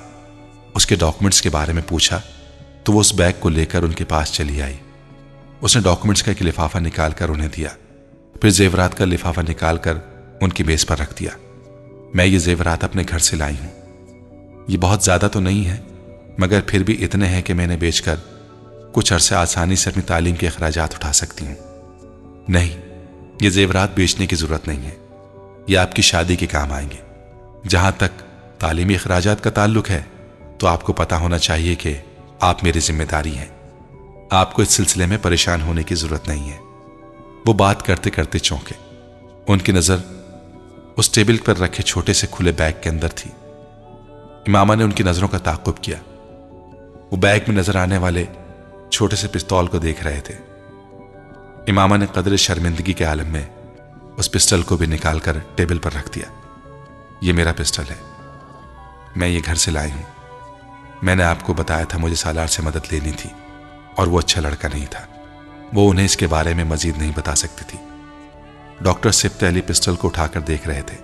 اس کے ڈاکومنٹس کے بارے میں پوچھا، تو وہ اس بیگ کو لے کر ان کے پاس چلی آئی۔ اس نے ڈاکومنٹس کا ایک لفافہ نکال کر انہیں دیا، پھر زیورات کا لفافہ نکال کر ان کی بیس پر رکھ دیا۔ میں یہ زیورات اپنے گھر سے لائی ہوں۔ یہ بہت زیادہ تو نہیں ہے، مگر پھر بھی اتنے ہیں کہ میں نے بیچ کر کچھ عرصے آسانی سے اپنی تعلیم کے اخراجات اٹھا سکتی ہوں۔ نہیں، یہ زیورات بیچنے کی ضرورت نہیں ہے۔ یہ آپ کی شادی کے کام آئیں گے۔ جہاں تک تعلیمی اخراجات کا تعلق ہے، تو آپ کو پتا ہونا چاہیے کہ آپ میری ذمہ داری ہیں۔ آپ کو اس سلسلے میں پریشان ہونے کی ضرورت نہیں ہے۔ وہ بات کرتے کرتے چونکے۔ ان کی نظر اس ٹیبل پر رکھے چھوٹے سے کھلے بیگ کے اندر تھی۔ امامہ نے ان کی نظروں کا تعقب کیا۔ وہ بیگ میں نظر آنے والے چھوٹے سے پستول کو دیکھ رہے تھے۔ امامہ نے قدر شرمندگی کے عالم میں اس پسٹل کو بھی نکال کر ٹیبل پر رکھ دیا۔ یہ میرا پسٹل ہے۔ میں یہ گھر سے لائی ہوں۔ میں نے آپ کو بتایا تھا مجھے سالار سے مدد لینی تھی اور وہ اچھا لڑکا نہیں تھا۔ وہ انہیں اس کے بارے میں مزید نہیں بتا سکتی تھی۔ ڈاکٹر سبت علی پسٹل کو اٹھا کر دیکھ رہے تھے۔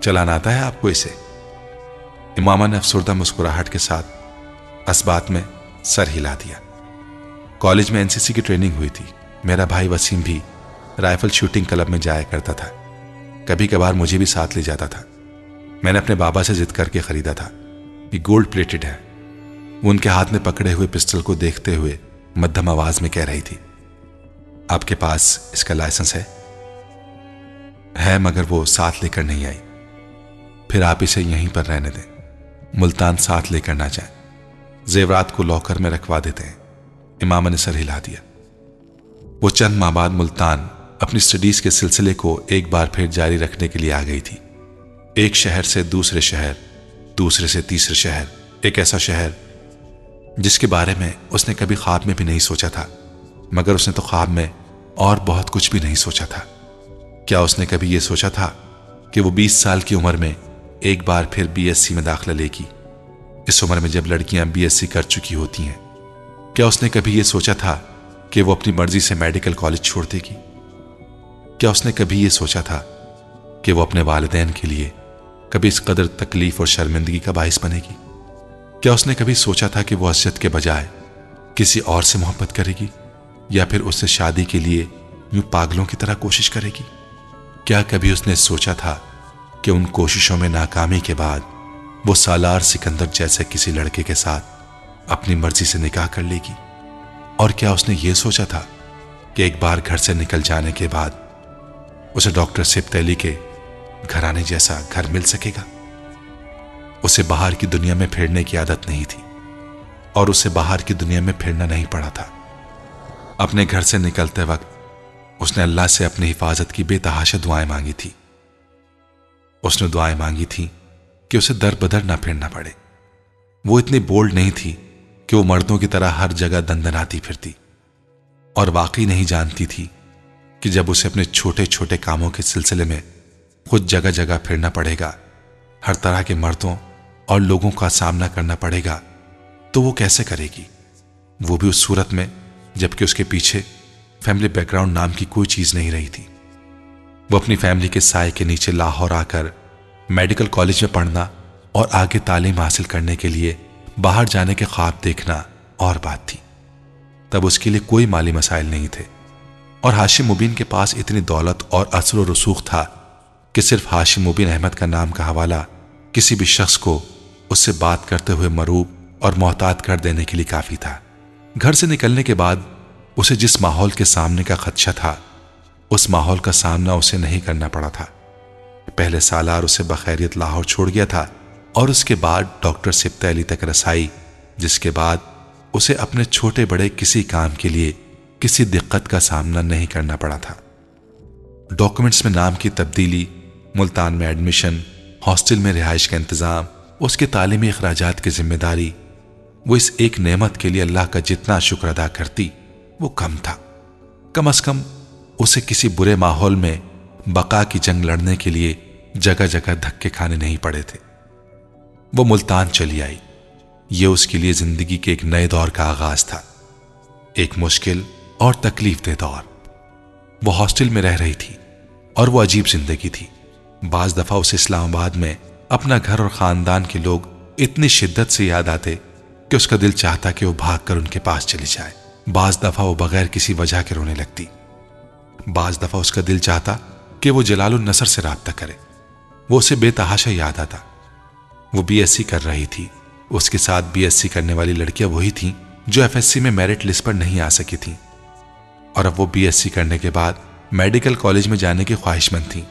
چلانا آتا ہے آپ کو اسے؟ امامہ نے افسردہ مسکراہٹ کے ساتھ اسبات میں سر ہلا دیا۔ کالج میں این سی سی کی ٹریننگ ہوئی تھی۔ میرا بھائی وسیم بھی رائفل شوٹنگ کلب میں جایا کرتا تھا۔ کبھی کبھار مجھے بھی ساتھ لے جاتا تھا۔ میں نے اپنے بابا سے ضد کر کے خریدا تھا۔ یہ گولڈ پلیٹڈ ہے۔ وہ ان کے ہاتھ میں پکڑے ہوئے پسٹل کو دیکھتے ہوئے مدھم آواز میں کہہ رہی تھی، آپ کے پاس اس کا لائسنس ہے؟ ہے، مگر وہ ساتھ لے کر نہیں آئی۔ پھر آپ اسے یہیں پر رہنے دیں۔ ملتان ساتھ لے کر نہ جائیں۔ زیورات کو لاکر میں رکھوا دیتے ہیں۔ امام نے سر ہلا دیا۔ وہ چند ماہ بعد ملتان اپنی سٹڈیز کے سلسلے کو ایک بار پھر جاری رکھنے کے لیے آ گئی تھی۔ ایک شہر سے دوسرے شہر، دوسرے سے تیسرے شہر، ایک ایسا شہر جس کے بارے میں اس نے کبھی خواب میں بھی نہیں سوچا تھا، مگر اس نے تو خواب میں اور بہت کچھ بھی نہیں سوچا تھا۔ کیا اس نے کبھی یہ سوچا تھا کہ وہ بیس سال کی عمر میں ایک بار پھر بی ایس سی میں داخلہ لے گی؟ اس عمر میں جب لڑکیاں بی ایس سی کر چکی ہوتی ہیں، کیا اس نے کبھی یہ سوچا تھا کہ وہ اپنی مرضی سے میڈیکل کالج چھوڑ دے گی۔ کیا اس نے کبھی یہ سوچا تھا کہ وہ اپنے والدین کے لیے کبھی اس قدر تکلیف اور شرمندگی کا باعث بنے گی؟ کیا اس نے کبھی سوچا تھا کہ وہ حسیت کے بجائے کسی اور سے محبت کرے گی یا پھر اس سے شادی کے لیے یوں پاگلوں کی طرح کوشش کرے گی؟ کیا کبھی اس نے سوچا تھا کہ ان کوششوں میں ناکامی کے بعد وہ سالار سکندر جیسے کسی لڑکے کے ساتھ اپنی مرضی سے نکاح کر لے گی؟ اور کیا اس نے یہ سوچا تھا کہ ایک بار گھر سے نکل جانے کے بعد اسے ڈاکٹر سب تیلی کے گھرانے جیسا گھر مل سکے گا؟ اسے باہر کی دنیا میں پھیرنے کی عادت نہیں تھی اور اسے باہر کی دنیا میں پھرنا نہیں پڑا تھا۔ اپنے گھر سے نکلتے وقت اس نے اللہ سے اپنی حفاظت کی بے تحاشا دعائیں مانگی تھی۔ اس نے دعائیں مانگی تھی کہ اسے در بدر نہ پھرنا پڑے۔ وہ اتنی بولڈ نہیں تھی کہ وہ مردوں کی طرح ہر جگہ دندناتی پھرتی اور واقعی نہیں جانتی تھی کہ جب اسے اپنے چھوٹے چھوٹے کاموں کے سلسلے میں خود جگہ جگہ پھرنا پڑے گا، ہر طرح کے مردوں اور لوگوں کا سامنا کرنا پڑے گا، تو وہ کیسے کرے گی؟ وہ بھی اس صورت میں، جبکہ اس کے پیچھے فیملی بیک گراؤنڈ نام کی کوئی چیز نہیں رہی تھی۔ وہ اپنی فیملی کے سائے کے نیچے لاہور آ کر میڈیکل کالج میں پڑھنا اور آگے تعلیم حاصل کرنے کے لیے باہر جانے کے خواب دیکھنا اور بات تھی۔ تب اس کے لیے کوئی مالی مسائل نہیں تھے۔ اور ہاشم مبین کے پاس اتنی دولت اور اثر و رسوخ تھا کہ صرف ہاشم مبین احمد کا نام کا حوالہ کسی بھی شخص کو اس سے بات کرتے ہوئے مروب اور محتاط کر دینے کے لیے کافی تھا۔ گھر سے نکلنے کے بعد اسے جس ماحول کے سامنے کا خدشہ تھا، اس ماحول کا سامنا اسے نہیں کرنا پڑا تھا۔ پہلے سالار اسے بخیریت لاہور چھوڑ گیا تھا۔ اور اس کے بعد ڈاکٹر سبت علی تک رسائی، جس کے بعد اسے اپنے چھوٹے بڑے کسی کام کے لیے کسی دقت کا سامنا نہیں کرنا پڑا تھا۔ ڈاکومنٹس میں نام کی تبدیلی، ملتان میں ایڈمیشن، ہاسٹل میں رہائش کا انتظام، اس کے تعلیمی اخراجات کی ذمہ داری، وہ اس ایک نعمت کے لیے اللہ کا جتنا شکر ادا کرتی، وہ کم تھا۔ کم از کم اسے کسی برے ماحول میں بقا کی جنگ لڑنے کے لیے جگہ جگہ دھکے کھانے نہیں پڑے تھے۔ وہ ملتان چلی آئی۔ یہ اس کے لیے زندگی کے ایک نئے دور کا آغاز تھا۔ ایک مشکل اور تکلیف دہ دور۔ وہ ہاسٹل میں رہ رہی تھی اور وہ عجیب زندگی تھی۔ بعض دفعہ اسے اسلام آباد میں اپنا گھر اور خاندان کے لوگ اتنی شدت سے یاد آتے کہ اس کا دل چاہتا کہ وہ بھاگ کر ان کے پاس چلی جائے۔ بعض دفعہ وہ بغیر کسی وجہ کے رونے لگتی۔ بعض دفعہ اس کا دل چاہتا کہ وہ جلال النصر سے رابطہ کرے۔ وہ اسے بے تحاشا یاد آتا۔ وہ بی ایس سی کر رہی تھی۔ اس کے ساتھ بی ایس سی کرنے والی لڑکیاں وہی تھیں جو ایف ایس سی میں میرٹ لسٹ پر نہیں آ سکی تھیں۔ اور اب وہ بی ایس سی کرنے کے بعد میڈیکل کالج میں جانے کی خواہش مند تھیں۔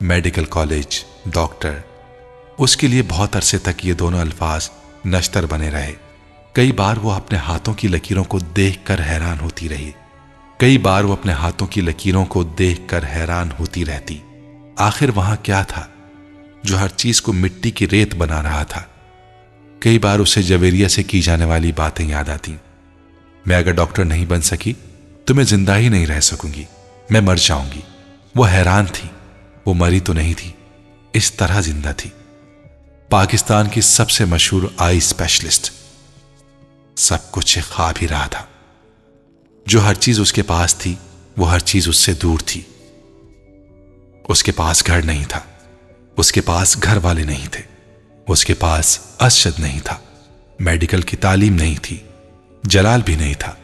میڈیکل کالج، ڈاکٹر، اس کے لیے بہت عرصے تک یہ دونوں الفاظ نشتر بنے رہے۔ کئی بار وہ اپنے ہاتھوں کی لکیروں کو دیکھ کر حیران ہوتی رہی۔ کئی بار وہ اپنے ہاتھوں کی لکیروں کو دیکھ کر حیران ہوتی رہتی۔ آخر وہاں کیا تھا؟ جو ہر چیز کو مٹی کی ریت بنا رہا تھا۔ کئی بار اسے جویریا سے کی جانے والی باتیں یاد آتی میں اگر ڈاکٹر نہیں بن سکی تو میں زندہ ہی نہیں رہ سکوں گی۔ میں مر جاؤں گی۔ وہ حیران تھی۔ وہ مری تو نہیں تھی۔ اس طرح زندہ تھی۔ پاکستان کی سب سے مشہور آئی اسپیشلسٹ سب کچھ خواب ہی رہا تھا۔ جو ہر چیز اس کے پاس تھی، وہ ہر چیز اس سے دور تھی۔ اس کے پاس گھر نہیں تھا۔ اس کے پاس گھر والے نہیں تھے۔ اس کے پاس اشد نہیں تھا۔ میڈیکل کی تعلیم نہیں تھی۔ جلال بھی نہیں تھا۔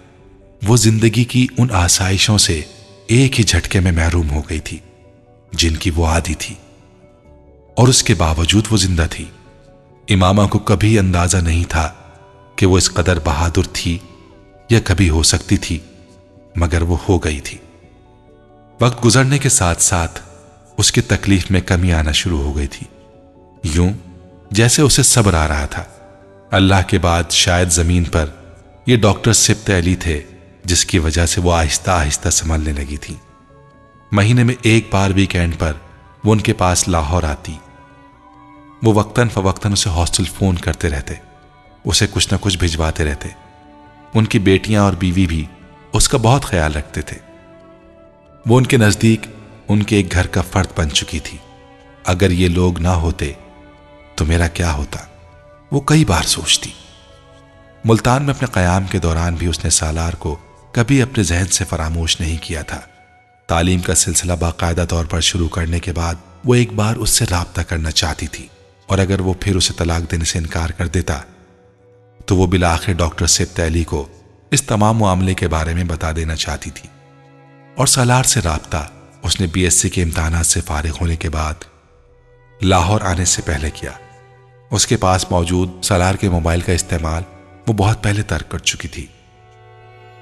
وہ زندگی کی ان آسائشوں سے ایک ہی جھٹکے میں محروم ہو گئی تھی، جن کی وہ عادی تھی۔ اور اس کے باوجود وہ زندہ تھی۔ امامہ کو کبھی اندازہ نہیں تھا کہ وہ اس قدر بہادر تھی یا کبھی ہو سکتی تھی، مگر وہ ہو گئی تھی۔ وقت گزرنے کے ساتھ ساتھ اس کی تکلیف میں کمی آنا شروع ہو گئی تھی۔ یوں جیسے اسے صبر آ رہا تھا۔ اللہ کے بعد شاید زمین پر یہ ڈاکٹر سبت علی تھے، جس کی وجہ سے وہ آہستہ آہستہ سنبھلنے لگی تھی مہینے میں ایک بار ویکینڈ پر وہ ان کے پاس لاہور آتی۔ وہ وقتاً فوقتاً اسے ہاسٹل فون کرتے رہتے، اسے کچھ نہ کچھ بھجواتے رہتے۔ ان کی بیٹیاں اور بیوی بھی اس کا بہت خیال رکھتے تھے۔ وہ ان کے نزدیک ان کے ایک گھر کا فرد بن چکی تھی۔ اگر یہ لوگ نہ ہوتے، تو میرا کیا ہوتا؟ وہ کئی بار سوچتی۔ ملتان میں اپنے قیام کے دوران بھی اس نے سالار کو کبھی اپنے ذہن سے فراموش نہیں کیا تھا۔ تعلیم کا سلسلہ باقاعدہ طور پر شروع کرنے کے بعد وہ ایک بار اس سے رابطہ کرنا چاہتی تھی۔ اور اگر وہ پھر اسے طلاق دینے سے انکار کر دیتا، تو وہ بلاخر ڈاکٹر سیب تیلی کو اس تمام معاملے کے بارے میں بتا دینا چاہتی تھی۔ اور سالار سے رابطہ اس نے بی ایس سی کے امتحانات سے فارغ ہونے کے بعد لاہور آنے سے پہلے کیا۔ اس کے پاس موجود سالار کے موبائل کا استعمال وہ بہت پہلے ترک کر چکی تھی۔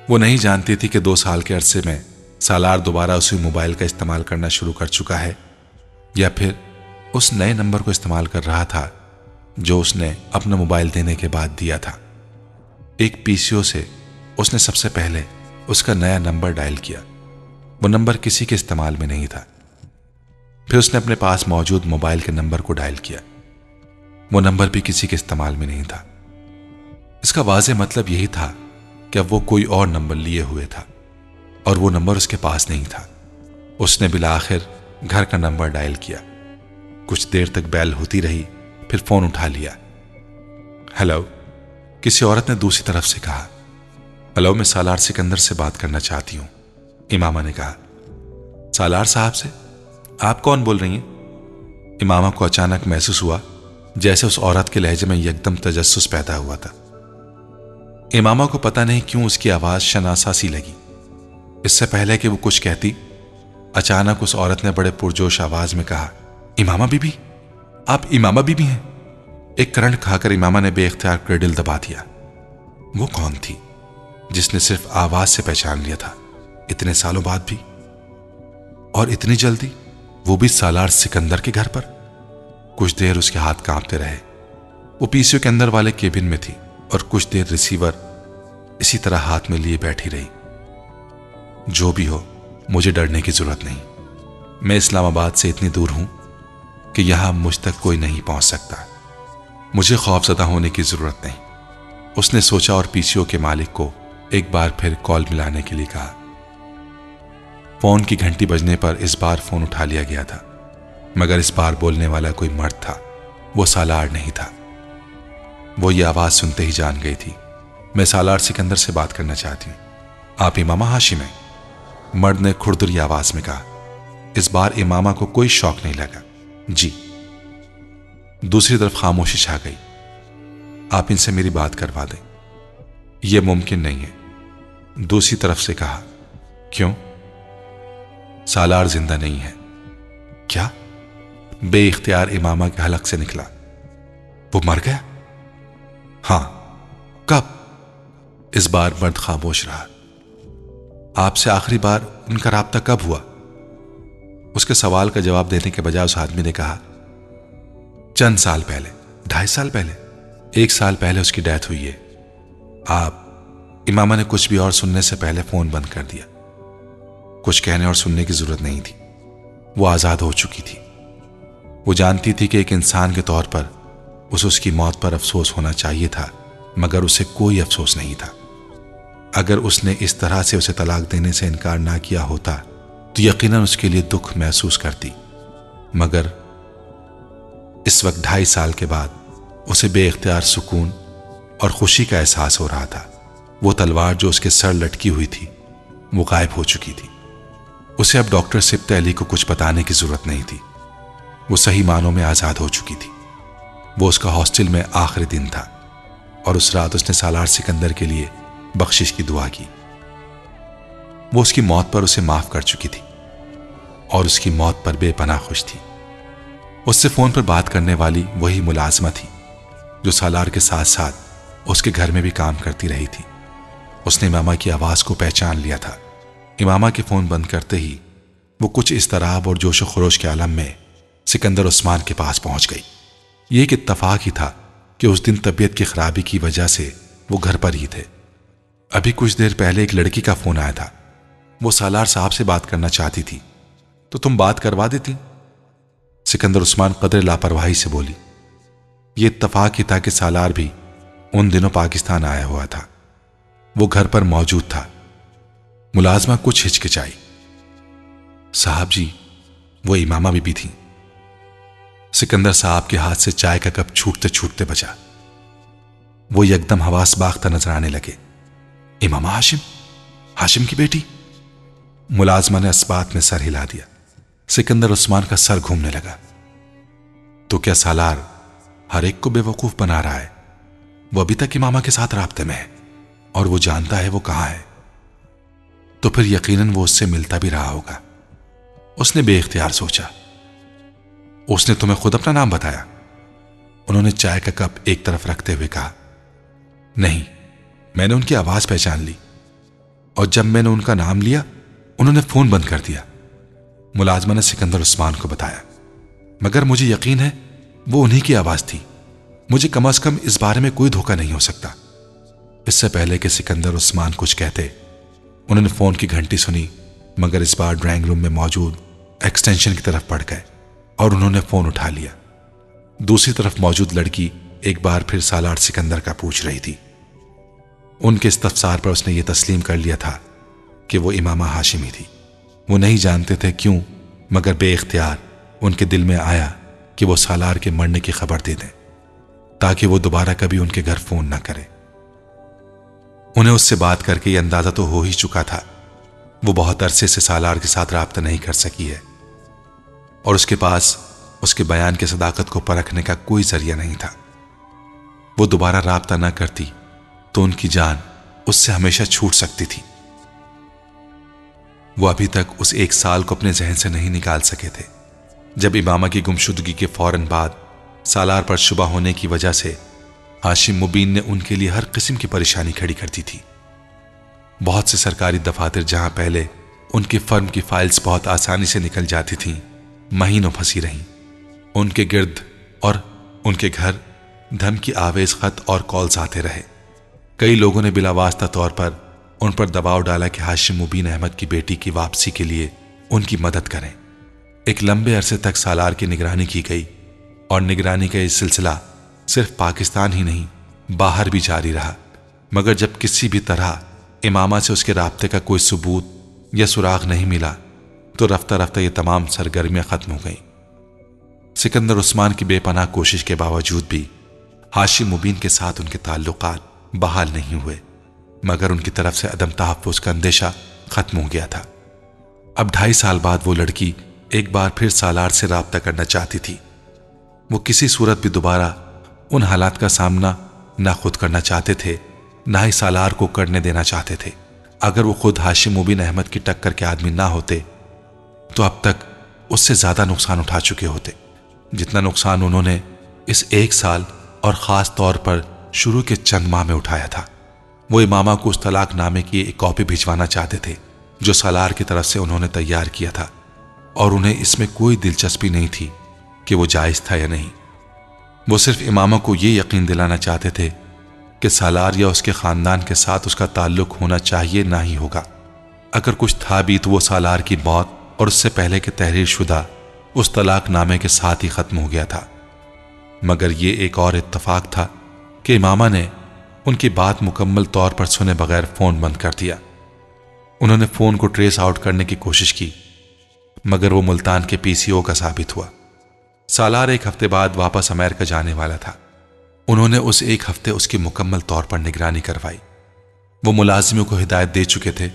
وہ نہیں جانتی تھی کہ دو سال کے عرصے میں سالار دوبارہ اسی موبائل کا استعمال کرنا شروع کر چکا ہے یا پھر اس نئے نمبر کو استعمال کر رہا تھا جو اس نے اپنا موبائل دینے کے بعد دیا تھا۔ ایک پی سی او سے اس نے سب سے پہلے اس کا نیا نمبر ڈائل کیا۔ وہ نمبر کسی کے استعمال میں نہیں تھا۔ پھر اس نے اپنے پاس موجود موبائل کے نمبر کو ڈائل کیا۔ وہ نمبر بھی کسی کے استعمال میں نہیں تھا۔ اس کا واضح مطلب یہی تھا کہ اب وہ کوئی اور نمبر لیے ہوئے تھا اور وہ نمبر اس کے پاس نہیں تھا۔ اس نے بلاخر گھر کا نمبر ڈائل کیا۔ کچھ دیر تک بیل ہوتی رہی، پھر فون اٹھا لیا۔ ہیلو، کسی عورت نے دوسری طرف سے کہا ہلو میں سالار سکندر سے بات کرنا چاہتی ہوں۔ امامہ نے کہا، سالار صاحب سے، آپ کون بول رہی ہیں؟ امامہ کو اچانک محسوس ہوا جیسے اس عورت کے لہجے میں یکدم تجسس پیدا ہوا تھا۔ امامہ کو پتہ نہیں کیوں اس کی آواز شناسا سی لگی۔ اس سے پہلے کہ وہ کچھ کہتی، اچانک اس عورت نے بڑے پرجوش آواز میں کہا، امامہ بی بی آپ امامہ بی بی ہیں۔ ایک کرنٹ کھا کر امامہ نے بے اختیار کریڈل دبا دیا۔ وہ کون تھی جس نے صرف آواز سے پہچان لیا تھا؟ اتنے سالوں بعد بھی۔ اور اتنی جلدی؟ وہ بھی سالار سکندر کے گھر پر۔ کچھ دیر اس کے ہاتھ کانپتے رہے۔ وہ پیسیو کے اندر والے کیبن میں تھی اور کچھ دیر ریسیور اسی طرح ہاتھ میں لیے بیٹھی رہی۔ جو بھی ہو، مجھے ڈرنے کی ضرورت نہیں۔ میں اسلام آباد سے اتنی دور ہوں کہ یہاں مجھ تک کوئی نہیں پہنچ سکتا۔ مجھے خوف زدہ ہونے کی ضرورت نہیں۔ اس نے سوچا اور پی سی او کے مالک کو ایک بار پھر کال ملانے کے لیے کہا۔ فون کی گھنٹی بجنے پر اس بار فون اٹھا لیا گیا تھا، مگر اس بار بولنے والا کوئی مرد تھا، وہ سالار نہیں تھا۔ وہ یہ آواز سنتے ہی جان گئی تھی۔ میں سالار سکندر سے بات کرنا چاہتی ہوں۔ آپ امامہ ہاشم ہیں؟ مرد نے کھردری آواز میں کہا، اس بار امامہ کو کوئی شوق نہیں لگا۔ جی۔ دوسری طرف خاموشی چھا گئی۔ آپ ان سے میری بات کروا دیں۔ یہ ممکن نہیں ہے۔ دوسری طرف سے کہا، کیوں؟ سالار زندہ نہیں ہے۔ کیا؟ بے اختیار امامہ کے حلق سے نکلا۔ وہ مر گیا؟ ہاں۔ کب؟ اس بار مرد خاموش رہا۔ آپ سے آخری بار ان کا رابطہ کب ہوا؟ اس کے سوال کا جواب دینے کے بجائے اس آدمی نے کہا، چند سال پہلے، ڈھائی سال پہلے، ایک سال پہلے اس کی ڈیتھ ہوئی ہے۔ آپ، امامہ نے کچھ بھی اور سننے سے پہلے فون بند کر دیا۔ کچھ کہنے اور سننے کی ضرورت نہیں تھی۔ وہ آزاد ہو چکی تھی۔ وہ جانتی تھی کہ ایک انسان کے طور پر اسے اس کی موت پر افسوس ہونا چاہیے تھا، مگر اسے کوئی افسوس نہیں تھا۔ اگر اس نے اس طرح سے اسے طلاق دینے سے انکار نہ کیا ہوتا، تو یقیناً اس کے لیے دکھ محسوس کرتی۔ مگر اس وقت ڈھائی سال کے بعد اسے بے اختیار سکون اور خوشی کا احساس ہو رہا تھا۔ وہ تلوار جو اس کے سر لٹکی ہوئی تھی، وہ غائب ہو چکی تھی۔ اسے اب ڈاکٹر سبت علی کو کچھ بتانے کی ضرورت نہیں تھی۔ وہ صحیح معنوں میں آزاد ہو چکی تھی۔ وہ اس کا ہاسٹل میں آخری دن تھا اور اس رات اس نے سالار سکندر کے لیے بخشش کی دعا کی۔ وہ اس کی موت پر اسے معاف کر چکی تھی اور اس کی موت پر بے پناہ خوش تھی۔ اس سے فون پر بات کرنے والی وہی ملازمہ تھی جو سالار کے ساتھ ساتھ اس کے گھر میں بھی کام کرتی رہی تھی۔ اس نے امامہ کی آواز کو پہچان لیا تھا۔ امامہ کے فون بند کرتے ہی وہ کچھ اضطراب اور جوش و خروش کے عالم میں سکندر عثمان کے پاس پہنچ گئی۔ یہ ایک اتفاق ہی تھا کہ اس دن طبیعت کی خرابی کی وجہ سے وہ گھر پر ہی تھے۔ ابھی کچھ دیر پہلے ایک لڑکی کا فون آیا تھا۔ وہ سالار صاحب سے بات کرنا چاہتی تھی۔ تو تم بات کروا دیتی؟ سکندر عثمان قدر لاپرواہی سے بولی، یہ اتفاق ہی تھا کہ سالار بھی ان دنوں پاکستان آیا ہوا تھا۔ وہ گھر پر موجود تھا۔ ملازمہ کچھ ہچکچائی صاحب جی وہ امامہ بھی, بھی تھی سکندر صاحب کے ہاتھ سے چائے کا کپ چھوٹتے چھوٹتے بچا۔ وہ یکدم حواس باختہ نظر آنے لگے۔ امام ہاشم؟ ہاشم کی بیٹی؟ ملازمہ نے اسبات میں سر ہلا دیا۔ سکندر عثمان کا سر گھومنے لگا۔ تو کیا سالار ہر ایک کو بے وقوف بنا رہا ہے؟ وہ ابھی تک امامہ کے ساتھ رابطے میں ہے اور وہ جانتا ہے وہ کہاں ہے۔ تو پھر یقیناً وہ اس سے ملتا بھی رہا ہوگا۔ اس نے بے اختیار سوچا۔ اس نے تمہیں خود اپنا نام بتایا۔ انہوں نے چائے کا کپ ایک طرف رکھتے ہوئے کہا، نہیں، میں نے ان کی آواز پہچان لی۔ اور جب میں نے ان کا نام لیا، انہوں نے فون بند کر دیا۔ ملازمہ نے سکندر عثمان کو بتایا۔ مگر مجھے یقین ہے، وہ انہی کی آواز تھی۔ مجھے کم از کم اس بارے میں کوئی دھوکہ نہیں ہو سکتا۔ اس سے پہلے کہ سکندر عثمان کچھ کہتے انہوں نے فون کی گھنٹی سنی، مگر اس بار ڈرائنگ روم میں موجود ایکسٹینشن کی طرف پڑ گئے اور انہوں نے فون اٹھا لیا۔ دوسری طرف موجود لڑکی ایک بار پھر سالار سکندر کا پوچھ رہی تھی۔ ان کے استفسار پر اس نے یہ تسلیم کر لیا تھا کہ وہ امامہ ہاشمی تھی۔ وہ نہیں جانتے تھے کیوں، مگر بے اختیار ان کے دل میں آیا کہ وہ سالار کے مرنے کی خبر دے دیں، تاکہ وہ دوبارہ کبھی ان کے گھر فون نہ کرے۔ انہیں اس سے بات کر کے یہ اندازہ تو ہو ہی چکا تھا۔ وہ بہت عرصے سے سالار کے ساتھ رابطہ نہیں کر سکی ہے۔ اور اس کے پاس اس کے بیان کی صداقت کو پرکھنے کا کوئی ذریعہ نہیں تھا۔ وہ دوبارہ رابطہ نہ کرتی تو ان کی جان اس سے ہمیشہ چھوٹ سکتی تھی۔ وہ ابھی تک اس ایک سال کو اپنے ذہن سے نہیں نکال سکے تھے۔ جب امامہ کی گمشدگی کے فوراً بعد سالار پر شبہ ہونے کی وجہ سے ہاشم مبین نے ان کے لیے ہر قسم کی پریشانی کھڑی کر دی تھی۔ بہت سے سرکاری دفاتر جہاں پہلے ان کی فرم کی فائلز بہت آسانی سے نکل جاتی تھیں، مہینوں پھنسی رہیں۔ ان کے گرد اور ان کے گھر دھمکی آویز خط اور کالز آتے رہے۔ کئی لوگوں نے بلا واسطہ طور پر ان پر دباؤ ڈالا کہ ہاشم مبین احمد کی بیٹی کی واپسی کے لیے ان کی مدد کریں۔ ایک لمبے عرصے تک سالار کی نگرانی کی گئی اور نگرانی کا یہ سلسلہ صرف پاکستان ہی نہیں، باہر بھی جاری رہا۔ مگر جب کسی بھی طرح امامہ سے اس کے رابطے کا کوئی ثبوت یا سراغ نہیں ملا، تو رفتہ رفتہ یہ تمام سرگرمیاں ختم ہو گئیں۔ سکندر عثمان کی بے پناہ کوشش کے باوجود بھی ہاشی مبین کے ساتھ ان کے تعلقات بحال نہیں ہوئے، مگر ان کی طرف سے عدم تحفظ کا اندیشہ ختم ہو گیا تھا۔ اب ڈھائی سال بعد وہ لڑکی ایک بار پھر سالار سے رابطہ کرنا چاہتی تھی۔ وہ کسی صورت بھی دوبارہ ان حالات کا سامنا نہ خود کرنا چاہتے تھے، نہ ہی سالار کو کرنے دینا چاہتے تھے۔ اگر وہ خود ہاشم مبین احمد کی ٹکر کے آدمی نہ ہوتے، تو اب تک اس سے زیادہ نقصان اٹھا چکے ہوتے۔ جتنا نقصان انہوں نے اس ایک سال اور خاص طور پر شروع کے چند ماہ میں اٹھایا تھا۔ وہ امامہ کو اس طلاق نامے کی ایک کاپی بھجوانا چاہتے تھے، جو سالار کی طرف سے انہوں نے تیار کیا تھا۔ اور انہیں اس میں کوئی دلچسپی نہیں تھی کہ وہ جائز تھا یا نہیں۔ وہ صرف امامہ کو یہ یقین دلانا چاہتے تھے کہ سالار یا اس کے خاندان کے ساتھ اس کا تعلق ہونا چاہیے نہ ہی ہوگا۔ اگر کچھ تھا بھی تو وہ سالار کی موت اور اس سے پہلے کے تحریر شدہ اس طلاق نامے کے ساتھ ہی ختم ہو گیا تھا۔ مگر یہ ایک اور اتفاق تھا کہ امامہ نے ان کی بات مکمل طور پر سنے بغیر فون بند کر دیا۔ انہوں نے فون کو ٹریس آؤٹ کرنے کی کوشش کی، مگر وہ ملتان کے پی سی او کا ثابت ہوا۔ سالار ایک ہفتے بعد واپس امریکہ جانے والا تھا۔ انہوں نے اس ایک ہفتے اس کی مکمل طور پر نگرانی کروائی۔ وہ ملازموں کو ہدایت دے چکے تھے۔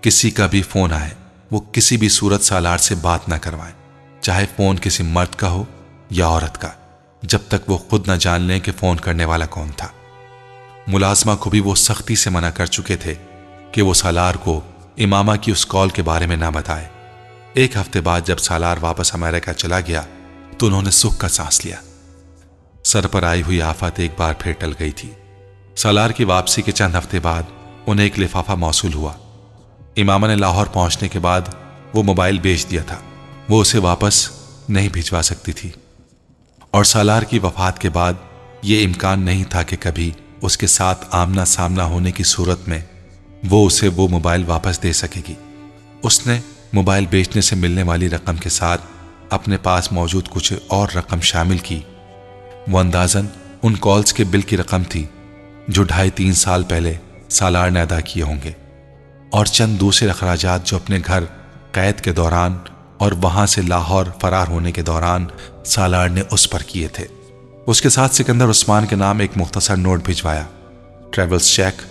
کسی کا بھی فون آئے، وہ کسی بھی صورت سالار سے بات نہ کروائیں۔ چاہے فون کسی مرد کا ہو یا عورت کا، جب تک وہ خود نہ جان لیں کہ فون کرنے والا کون تھا۔ ملازمہ کو بھی وہ سختی سے منع کر چکے تھے کہ وہ سالار کو امامہ کی اس کال کے بارے میں نہ بتائے۔ ایک ہفتے بعد جب سالار واپس امریکہ چلا گیا تو انہوں نے سکھ کا سانس لیا۔ سر پر آئی ہوئی آفت ایک بار پھر ٹل گئی تھی۔ سالار کی واپسی کے چند ہفتے بعد انہیں ایک لفافہ موصول ہوا۔ امامہ نے لاہور پہنچنے کے بعد وہ موبائل بیچ دیا تھا۔ وہ اسے واپس نہیں بھجوا سکتی تھی۔ اور سالار کی وفات کے بعد یہ امکان نہیں تھا کہ کبھی اس کے ساتھ آمنا سامنا ہونے کی صورت میں وہ اسے وہ موبائل واپس دے سکے گی۔ اس نے موبائل بیچنے سے ملنے والی رقم کے ساتھ اپنے پاس موجود کچھ اور رقم شامل کی۔ وہ اندازن ان کالز کے بل کی رقم تھی جو ڈھائی تین سال پہلے سالار نے ادا کیے ہوں گے۔ اور چند دوسرے اخراجات جو اپنے گھر قید کے دوران اور وہاں سے لاہور فرار ہونے کے دوران سالار نے اس پر کیے تھے۔ اس کے ساتھ سکندر عثمان کے نام ایک مختصر نوٹ بھجوایا۔ Travels cheque.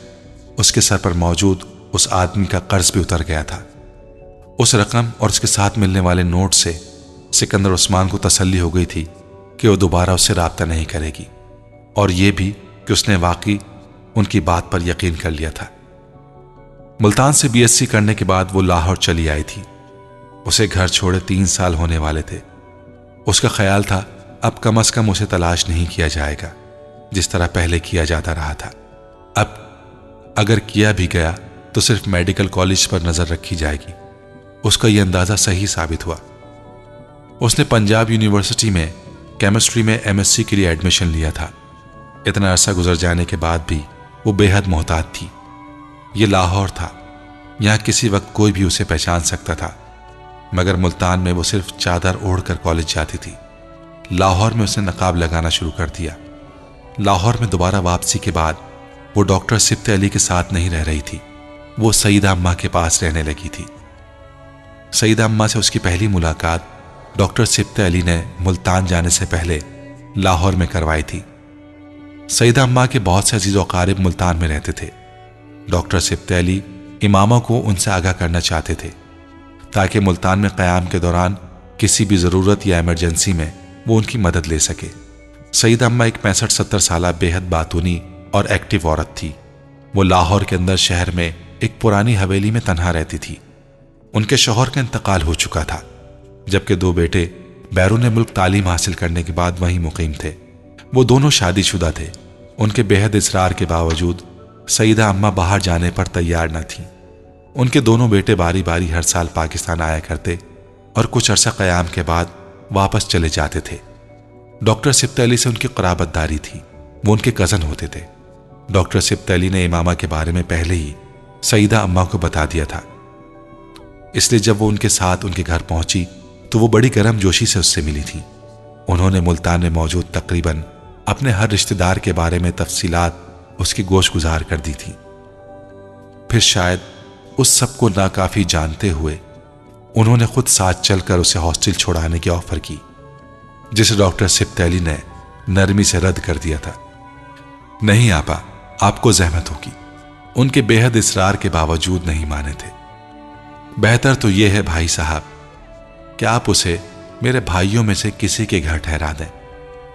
اس کے سر پر موجود اس آدمی کا قرض بھی اتر گیا تھا۔ اس رقم اور اس کے ساتھ ملنے والے نوٹ سے سکندر عثمان کو تسلی ہو گئی تھی کہ وہ دوبارہ اس سے رابطہ نہیں کرے گی۔ اور یہ بھی کہ اس نے واقعی ان کی بات پر یقین کر لیا تھا۔ ملتان سے بی ایس سی کرنے کے بعد وہ لاہور چلی آئی تھی۔ اسے گھر چھوڑے تین سال ہونے والے تھے۔ اس کا خیال تھا، اب کم از کم اسے تلاش نہیں کیا جائے گا، جس طرح پہلے کیا جاتا رہا تھا۔ اب اگر کیا بھی گیا، تو صرف میڈیکل کالج پر نظر رکھی جائے گی۔ اس کا یہ اندازہ صحیح ثابت ہوا۔ اس نے پنجاب یونیورسٹی میں کیمسٹری میں ایم ایس سی کے لیے ایڈمیشن لیا تھا۔ اتنا عرصہ گزر جانے کے بعد بھی وہ بے حد محتاط تھی۔ یہ لاہور تھا۔ یہاں کسی وقت کوئی بھی اسے پہچان سکتا تھا۔ مگر ملتان میں وہ صرف چادر اوڑھ کر کالج جاتی تھی۔ لاہور میں اس نے نقاب لگانا شروع کر دیا۔ لاہور میں دوبارہ واپسی کے بعد وہ ڈاکٹر سبت علی کے ساتھ نہیں رہ رہی تھی۔ وہ سعیدہ اماں کے پاس رہنے لگی تھی۔ سعیدہ اماں سے اس کی پہلی ملاقات ڈاکٹر سبت علی نے ملتان جانے سے پہلے لاہور میں کروائی تھی۔ سعیدہ اماں کے بہت سے عزیز و قارب ملتان میں رہتے تھے۔ ڈاکٹر سبت علی اماموں کو ان سے آگاہ کرنا چاہتے تھے تاکہ ملتان میں قیام کے دوران کسی بھی ضرورت یا ایمرجنسی میں وہ ان کی مدد لے سکے۔ سعید اماں ایک پینسٹھ ستر سالہ بے حد باتونی اور ایکٹیو عورت تھی۔ وہ لاہور کے اندر شہر میں ایک پرانی حویلی میں تنہا رہتی تھی۔ ان کے شوہر کا انتقال ہو چکا تھا۔ جبکہ دو بیٹے بیرون ملک تعلیم حاصل کرنے کے بعد وہیں مقیم تھے۔ وہ دونوں شادی شدہ تھے۔ ان کے بے حد اصرار کے باوجود سعیدہ اماں باہر جانے پر تیار نہ تھیں۔ ان کے دونوں بیٹے باری باری ہر سال پاکستان آیا کرتے اور کچھ عرصہ قیام کے بعد واپس چلے جاتے تھے۔ ڈاکٹر سبت علی سے ان کی قرابت داری تھی۔ وہ ان کے کزن ہوتے تھے۔ ڈاکٹر سبت علی نے امامہ کے بارے میں پہلے ہی سعیدہ اماں کو بتا دیا تھا۔ اس لیے جب وہ ان کے ساتھ ان کے گھر پہنچی تو وہ بڑی گرم جوشی سے اس سے ملی تھی انہوں نے ملتان میں موجود تقریباً اپنے ہر رشتہ دار کے بارے میں تفصیلات اس کی گوش گزار کر دی تھی پھر شاید اس سب کو ناکافی جانتے ہوئے انہوں نے خود ساتھ چل کر اسے ہاسٹل چھوڑانے کی آفر کی، جسے ڈاکٹر سپتیلی نے نرمی سے رد کر دیا تھا۔ نہیں آپا، آپ کو زحمت ہوگی۔ ان کے بے حد اصرار کے باوجود نہیں مانے تھے۔ بہتر تو یہ ہے بھائی صاحب کہ آپ اسے میرے بھائیوں میں سے کسی کے گھر ٹھہرا دیں؟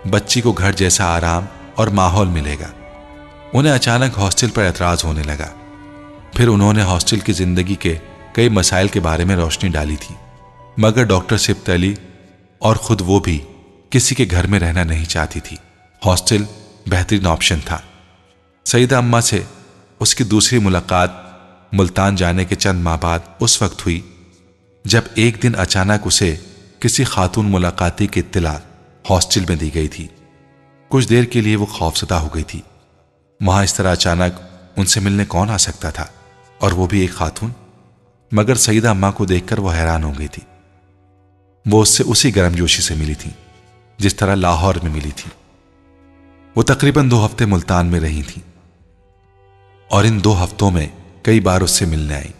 بچی کو گھر جیسا آرام اور ماحول ملے گا۔ انہیں اچانک ہاسٹل پر اعتراض ہونے لگا۔ پھر انہوں نے ہاسٹل کی زندگی کے کئی مسائل کے بارے میں روشنی ڈالی تھی۔ مگر ڈاکٹر سبت علی اور خود وہ بھی کسی کے گھر میں رہنا نہیں چاہتی تھی۔ ہاسٹل بہترین آپشن تھا۔ سعیدہ اماں سے اس کی دوسری ملاقات ملتان جانے کے چند ماہ بعد اس وقت ہوئی۔ جب ایک دن اچانک اسے کسی خاتون ملاقاتی کی اطلاع ہاسٹل میں دی گئی تھی۔ کچھ دیر کے لیے وہ خوفزدہ ہو گئی تھی۔ وہاں اس طرح اچانک ان سے ملنے کون آ سکتا تھا؟ اور وہ بھی ایک خاتون؟ مگر سعیدہ اماں کو دیکھ کر وہ حیران ہو گئی تھی۔ وہ اس سے اسی گرم جوشی سے ملی تھی جس طرح لاہور میں ملی تھی وہ تقریباً دو ہفتے ملتان میں رہی تھی اور ان دو ہفتوں میں کئی بار اس سے ملنے آئی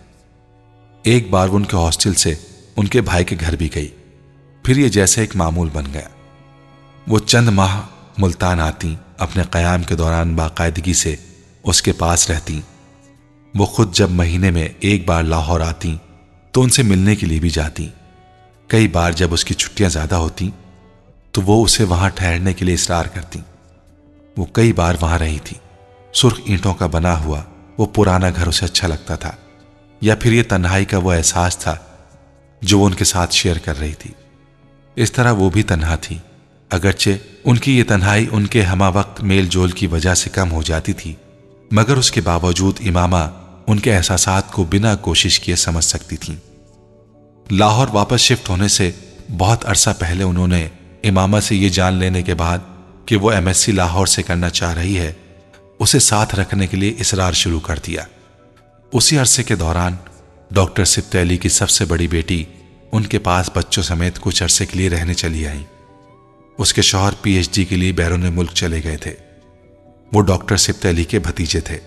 ایک بار وہ ان کے ہاسٹل سے ان کے بھائی کے گھر بھی گئی۔ پھر یہ جیسے ایک معمول بن گیا۔ وہ چند ماہ ملتان آتی اپنے قیام کے دوران باقاعدگی سے اس کے پاس رہتی وہ خود جب مہینے میں ایک بار لاہور آتی تو ان سے ملنے کے لیے بھی جاتی۔ کئی بار جب اس کی چھٹیاں زیادہ ہوتی تو وہ اسے وہاں ٹھہرنے کے لیے اصرار کرتی وہ کئی بار وہاں رہی تھی سرخ اینٹوں کا بنا ہوا وہ پرانا گھر اسے اچھا لگتا تھا۔ یا پھر یہ تنہائی کا وہ احساس تھا جو وہ ان کے ساتھ شیئر کر رہی تھی۔ اس طرح وہ بھی تنہا تھی، اگرچہ ان کی یہ تنہائی ان کے ہما وقت میل جول کی وجہ سے کم ہو جاتی تھی، مگر اس کے باوجود امامہ ان کے احساسات کو بنا کوشش کیے سمجھ سکتی تھیں۔ لاہور واپس شفٹ ہونے سے بہت عرصہ پہلے انہوں نے امامہ سے یہ جان لینے کے بعد کہ وہ ایم ایس سی لاہور سے کرنا چاہ رہی ہے، اسے ساتھ رکھنے کے لیے اصرار شروع کر دیا۔ اسی عرصے کے دوران، ڈاکٹر سبت علی کی سب سے بڑی بیٹی ان کے پاس بچوں سمیت کچھ عرصے کے لیے رہنے چلی آئی اس کے شوہر پی ایچ ڈی کے لیے بیرون ملک چلے گئے تھے۔ وہ ڈاکٹر سبت علی کے بھتیجے تھے۔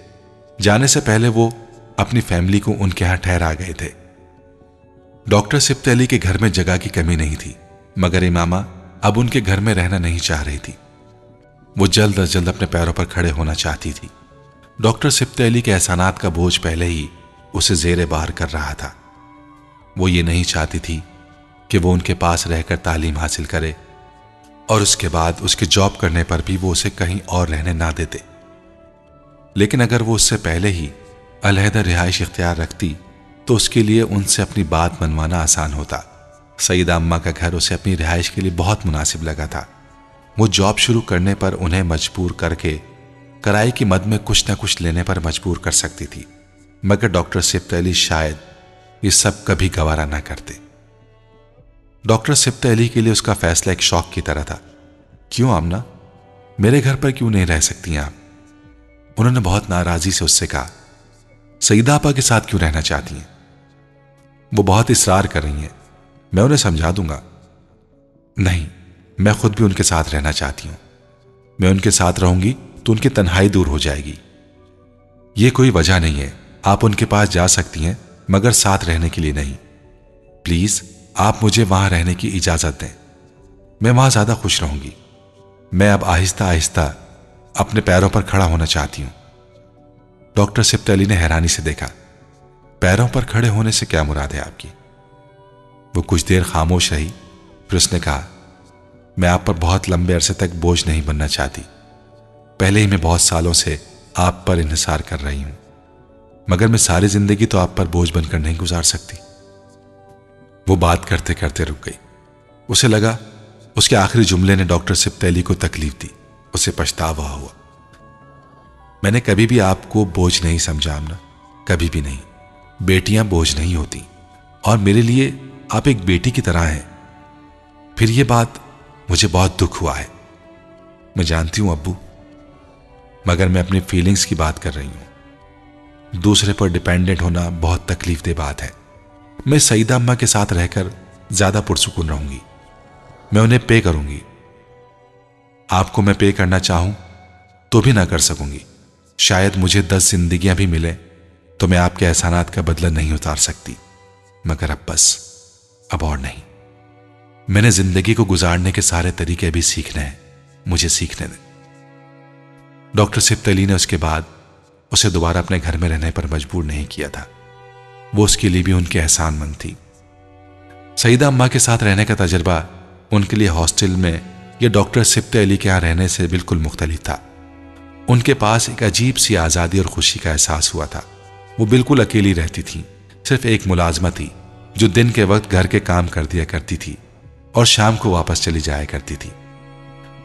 جانے سے پہلے وہ اپنی فیملی کو ان کے ہاں ٹھہرا گئے تھے۔ ڈاکٹر سبت علی کے گھر میں جگہ کی کمی نہیں تھی، مگر امامہ اب ان کے گھر میں رہنا نہیں چاہ رہی تھی۔ وہ جلد از جلد اپنے پیروں پر کھڑے ہونا چاہتی تھی۔ ڈاکٹر سبت علی کے احسانات کا بوجھ پہلے ہی اسے زیر بار کر رہا تھا۔ وہ یہ نہیں چاہتی تھی کہ وہ ان کے پاس رہ کر تعلیم حاصل کرے اور اس کے بعد اس کے جاب کرنے پر بھی وہ اسے کہیں اور رہنے نہ دیتے۔ لیکن اگر وہ اس سے پہلے ہی علیحدہ رہائش اختیار رکھتی تو اس کے لیے ان سے اپنی بات منوانا آسان ہوتا۔ سعیدہ اماں کا گھر اسے اپنی رہائش کے لیے بہت مناسب لگا تھا۔ وہ جاب شروع کرنے پر انہیں مجبور کر کے کرائے کی مد میں کچھ نہ کچھ لینے پر مجبور کر سکتی تھی، مگر ڈاکٹر سبت علی شاید یہ سب کبھی گوارا نہ کرتے۔ ڈاکٹر سبت علی کے لیے اس کا فیصلہ ایک شوق کی طرح تھا۔ کیوں آمنا؟ میرے گھر پر کیوں نہیں رہ سکتی آپ؟ انہوں نے بہت ناراضی سے اس سے کہا سعیدہ آپا کے ساتھ کیوں رہنا چاہتی ہیں؟ وہ بہت اصرار کر رہی ہیں۔ میں انہیں سمجھا دوں گا۔ نہیں، میں خود بھی ان کے ساتھ رہنا چاہتی ہوں۔ میں ان کے ساتھ رہوں گی تو ان کی تنہائی دور ہو جائے گی۔ یہ کوئی وجہ نہیں ہے۔ آپ ان کے پاس جا سکتی ہیں، مگر ساتھ رہنے کے لیے نہیں۔ پلیز، آپ مجھے وہاں رہنے کی اجازت دیں۔ میں وہاں زیادہ خوش رہوں گی۔ میں اب آہستہ آہستہ اپنے پیروں پر کھڑا ہونا چاہتی ہوں۔ ڈاکٹر سپت علی نے حیرانی سے دیکھا، پیروں پر کھڑے ہونے سے کیا مراد ہے آپ کی؟ وہ کچھ دیر خاموش رہی، پھر اس نے کہا، میں آپ پر بہت لمبے عرصے تک بوجھ نہیں بننا چاہتی۔ پہلے ہی میں بہت سالوں سے آپ پر انحصار کر رہی ہوں۔ مگر میں ساری زندگی تو آپ پر بوجھ بن کر نہیں گزار سکتی۔ وہ بات کرتے کرتے رک گئی۔ اسے لگا اس کے آخری جملے نے ڈاکٹر سپتیلی کو تکلیف دی۔ اسے پچھتاوا ہوا۔ میں نے کبھی بھی آپ کو بوجھ نہیں سمجھا امنا کبھی بھی نہیں۔ بیٹیاں بوجھ نہیں ہوتی۔ اور میرے لیے آپ ایک بیٹی کی طرح ہیں۔ پھر یہ بات مجھے بہت دکھ ہوا ہے۔ میں جانتی ہوں ابو مگر میں اپنی فیلنگز کی بات کر رہی ہوں۔ دوسرے پر ڈپینڈنٹ ہونا بہت تکلیف دہ بات ہے۔ میں سعیدہ اماں کے ساتھ رہ کر زیادہ پرسکون رہوں گی۔ میں انہیں پے کروں گی۔ آپ کو میں پے کرنا چاہوں تو بھی نہ کر سکوں گی۔ شاید مجھے دس زندگیاں بھی ملیں تو میں آپ کے احسانات کا بدلہ نہیں اتار سکتی۔ مگر اب بس، اب اور نہیں۔ میں نے زندگی کو گزارنے کے سارے طریقے بھی سیکھنے ہیں۔ مجھے سیکھنے دیں۔ ڈاکٹر سپتلی نے اس کے بعد اسے دوبارہ اپنے گھر میں رہنے پر مجبور نہیں کیا تھا۔ وہ اس کے لیے بھی ان کے احسان مند تھی۔ سعیدہ اماں کے ساتھ رہنے کا تجربہ ان کے لیے ہاسٹل میں یا ڈاکٹر سپت علی کے یہاں رہنے سے بالکل مختلف تھا۔ ان کے پاس ایک عجیب سی آزادی اور خوشی کا احساس ہوا تھا۔ وہ بالکل اکیلی رہتی تھی صرف ایک ملازمہ تھی جو دن کے وقت گھر کے کام کر دیا کرتی تھی اور شام کو واپس چلی جایا کرتی تھی۔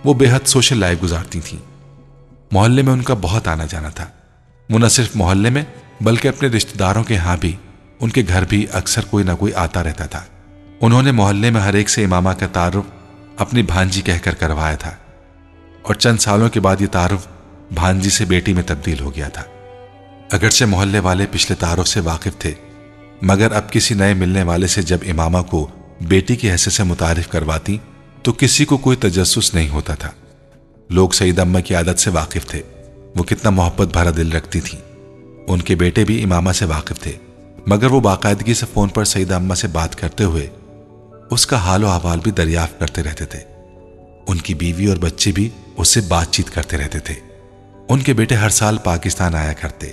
وہ بے حد سوشل لائف گزارتی تھیں۔ محلے میں ان کا بہت آنا جانا تھا۔ وہ نہ صرف محلے میں، بلکہ اپنے رشتہ داروں کے ہاں بھی، ان کے گھر بھی اکثر کوئی نہ کوئی آتا رہتا تھا۔ انہوں نے محلے میں ہر ایک سے امامہ کا تعارف اپنی بھانجی کہہ کر کروایا تھا۔ اور چند سالوں کے بعد یہ تعارف بھانجی سے بیٹی میں تبدیل ہو گیا تھا۔ اگرچہ محلے والے پچھلے تعارف سے واقف تھے، مگر اب کسی نئے ملنے والے سے جب امامہ کو بیٹی کی حیثیت سے متعارف کرواتی، تو کسی کو کوئی تجسس نہیں ہوتا تھا۔ لوگ سعید امہ کی عادت سے واقف تھے۔ وہ کتنا محبت بھرا دل رکھتی تھیں۔ ان کے بیٹے بھی امامہ سے واقف تھے۔ مگر وہ باقاعدگی سے فون پر سعید امہ سے بات کرتے ہوئے اس کا حال و احوال بھی دریافت کرتے رہتے تھے۔ ان کی بیوی اور بچے بھی اس سے بات چیت کرتے رہتے تھے۔ ان کے بیٹے ہر سال پاکستان آیا کرتے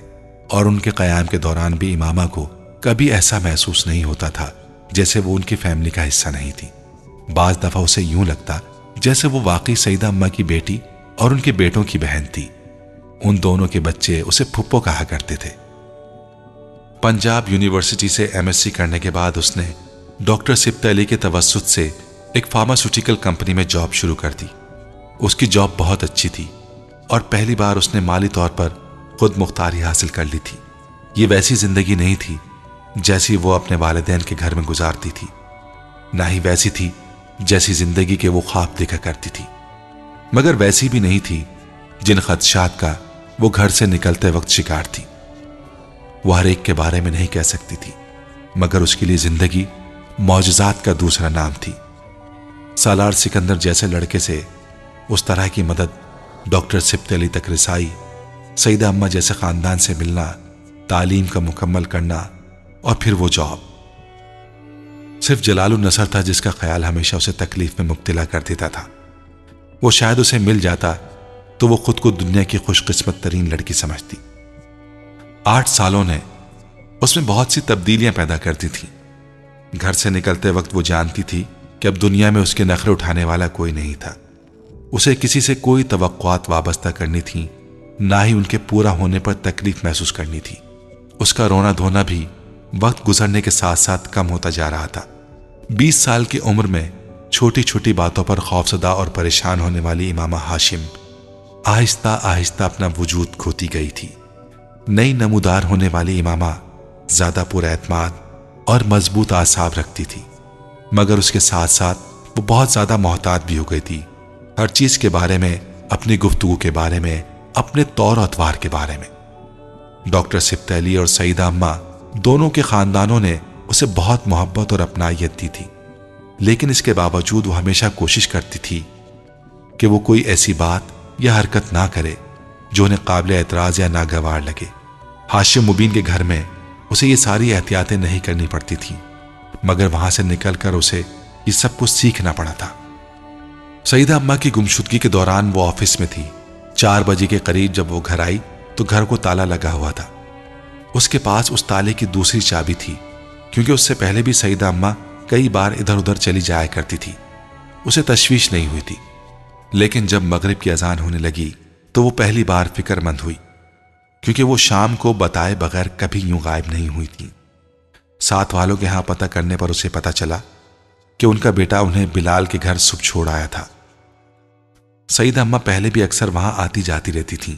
اور ان کے قیام کے دوران بھی امامہ کو کبھی ایسا محسوس نہیں ہوتا تھا جیسے وہ ان کی فیملی کا حصہ نہیں تھی۔ بعض دفعہ اسے یوں لگتا جیسے وہ واقعی سعیدہ اماں کی بیٹی اور ان کے بیٹوں کی بہن تھی۔ ان دونوں کے بچے اسے پھپو کہا کرتے تھے۔ پنجاب یونیورسٹی سے ایم ایس سی کرنے کے بعد اس نے ڈاکٹر سپت علی کے توسط سے ایک فارماسوٹیکل کمپنی میں جاب شروع کر دی۔ اس کی جاب بہت اچھی تھی اور پہلی بار اس نے مالی طور پر خود مختاری حاصل کر لی تھی۔ یہ ویسی زندگی نہیں تھی جیسی وہ اپنے والدین کے گھر میں گزارتی تھی۔ نہ ہی ویسی تھی جیسی زندگی کے وہ خواب دیکھا کرتی تھی۔ مگر ویسی بھی نہیں تھی جن خدشات کا وہ گھر سے نکلتے وقت شکار تھی۔ وہ ہر ایک کے بارے میں نہیں کہہ سکتی تھی، مگر اس کے لیے زندگی معجزات کا دوسرا نام تھی۔ سالار سکندر جیسے لڑکے سے اس طرح کی مدد ڈاکٹر سپت علی تک رسائی سعیدہ اماں جیسے خاندان سے ملنا، تعلیم کا مکمل کرنا اور پھر وہ جاب۔ صرف جلال النصر تھا جس کا خیال ہمیشہ اسے تکلیف میں مبتلا کر دیتا تھا۔ وہ شاید اسے مل جاتا تو وہ خود کو دنیا کی خوش قسمت ترین لڑکی سمجھتی۔ آٹھ سالوں نے اس میں بہت سی تبدیلیاں پیدا کرتی تھیں۔ گھر سے نکلتے وقت وہ جانتی تھی کہ اب دنیا میں اس کے نخرے اٹھانے والا کوئی نہیں تھا۔ اسے کسی سے کوئی توقعات وابستہ کرنی تھی نہ ہی ان کے پورا ہونے پر تکلیف محسوس کرنی تھی۔ اس کا رونا دھونا بھی وقت گزرنے کے ساتھ ساتھ کم ہوتا جا رہا تھا۔ بیس سال کی عمر میں چھوٹی چھوٹی باتوں پر خوفزدہ اور پریشان ہونے والی امامہ ہاشم آہستہ آہستہ اپنا وجود کھوتی گئی تھی۔ نئی نمودار ہونے والی امامہ زیادہ پر اعتماد اور مضبوط آساب رکھتی تھی، مگر اس کے ساتھ ساتھ وہ بہت زیادہ محتاط بھی ہو گئی تھی۔ ہر چیز کے بارے میں، اپنی گفتگو کے بارے میں، اپنے طور اتوار کے بارے میں۔ ڈاکٹر سپتیلی اور سعیدہ اماں دونوں کے خاندانوں نے اسے بہت محبت اور اپنائیت دی تھی، لیکن اس کے باوجود وہ ہمیشہ کوشش کرتی تھی کہ وہ کوئی ایسی بات یا حرکت نہ کرے جو انہیں قابل اعتراض یا ناگوار لگے۔ ہاشم مبین کے گھر میں اسے یہ ساری احتیاطیں نہیں کرنی پڑتی تھیں، مگر وہاں سے نکل کر اسے یہ سب کچھ سیکھنا پڑا تھا۔ سعیدہ اماں کی گمشدگی کے دوران وہ آفس میں تھی۔ چار بجے کے قریب جب وہ گھر آئی تو گھر کو تالا لگا ہوا تھا۔ اس کے پاس اس تالے کی دوسری چابی تھی۔ کیونکہ اس سے پہلے بھی سعیدہ اماں کئی بار ادھر ادھر چلی جایا کرتی تھی۔ اسے تشویش نہیں ہوئی تھی۔ لیکن جب مغرب کی اذان ہونے لگی تو وہ پہلی بار فکر مند ہوئی، کیونکہ وہ شام کو بتائے بغیر کبھی یوں غائب نہیں ہوئی تھی ساتھ والوں کے ہاں پتہ کرنے پر اسے پتا چلا کہ ان کا بیٹا انہیں بلال کے گھر سب چھوڑ آیا تھا۔ سعید اماں پہلے بھی اکثر وہاں آتی جاتی رہتی تھی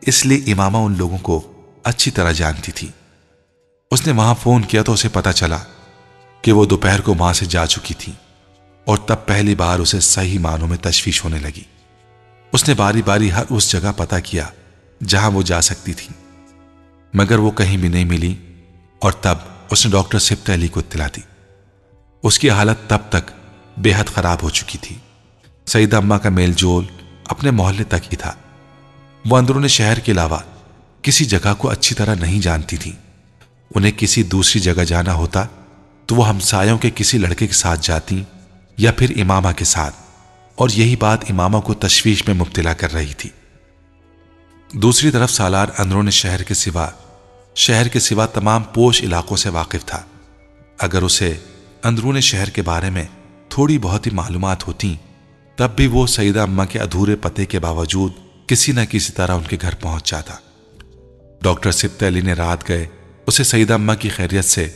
اس لیے امامہ ان لوگوں کو اچھی طرح جانتی تھی اس نے وہاں فون کیا تو اسے پتا چلا کہ وہ دوپہر کو وہاں سے جا چکی تھی اور تب پہلی بار اسے صحیح معنوں میں تشویش ہونے لگی۔ اس نے باری باری ہر اس جگہ پتا کیا جہاں وہ جا سکتی تھی مگر وہ کہیں بھی نہیں ملی اور تب اس نے ڈاکٹر سپت علی کو اطلاع دی۔ اس کی حالت تب تک بے حد خراب ہو چکی تھی۔ سعید اما کا میل جول اپنے محلے تک ہی تھا۔ وہ اندرون شہر کے علاوہ کسی جگہ کو اچھی طرح نہیں جانتی تھی انہیں کسی دوسری جگہ جانا ہوتا تو وہ ہمسایوں کے کسی لڑکے کے ساتھ جاتی یا پھر امامہ کے ساتھ۔ اور یہی بات امامہ کو تشویش میں مبتلا کر رہی تھی۔ دوسری طرف سالار اندرون شہر کے سوا، شہر کے سوا تمام پوش علاقوں سے واقف تھا۔ اگر اسے اندرون شہر کے بارے میں تھوڑی بہت ہی معلومات ہوتی، تب بھی وہ سعیدہ اماں کے ادھورے پتے کے باوجود کسی نہ کسی طرح ان کے گھر پہنچ جاتا۔ ڈاکٹر سبت علی نے رات گئے اسے سعیدہ اماں کی خیریت سے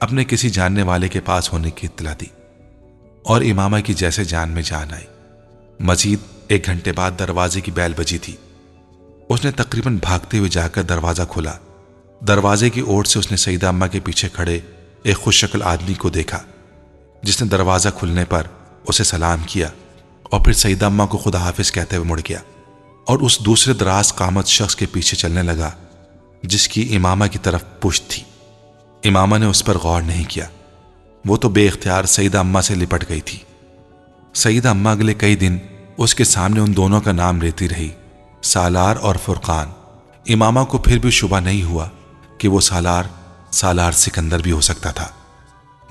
اپنے کسی جاننے والے کے پاس ہونے کی اطلاع دی اور امامہ کی جیسے جان میں جان آئی۔ مزید ایک گھنٹے بعد دروازے کی بیل بجی تھی۔ اس نے تقریباً بھاگتے ہوئے جا کر دروازہ کھولا۔ دروازے کی اوٹ سے اس نے سعیدہ اماں کے پیچھے کھڑے ایک خوش شکل آدمی کو دیکھا، جس نے دروازہ کھلنے پر اسے سلام کیا اور پھر سعیدہ اماں کو خدا حافظ کہتے ہوئے مڑ گیا اور اس دوسرے دراز قامت شخص کے پیچھے چلنے لگا۔ جس کی امامہ کی طرف پشت تھی۔ امامہ نے اس پر غور نہیں کیا۔ وہ تو بے اختیار سعیدہ اماں سے لپٹ گئی تھی۔ سعیدہ اماں اگلے کئی دن اس کے سامنے ان دونوں کا نام لیتی رہی۔ سالار اور فرقان۔ امامہ کو پھر بھی شبہ نہیں ہوا کہ وہ سالار سالار سکندر بھی ہو سکتا تھا۔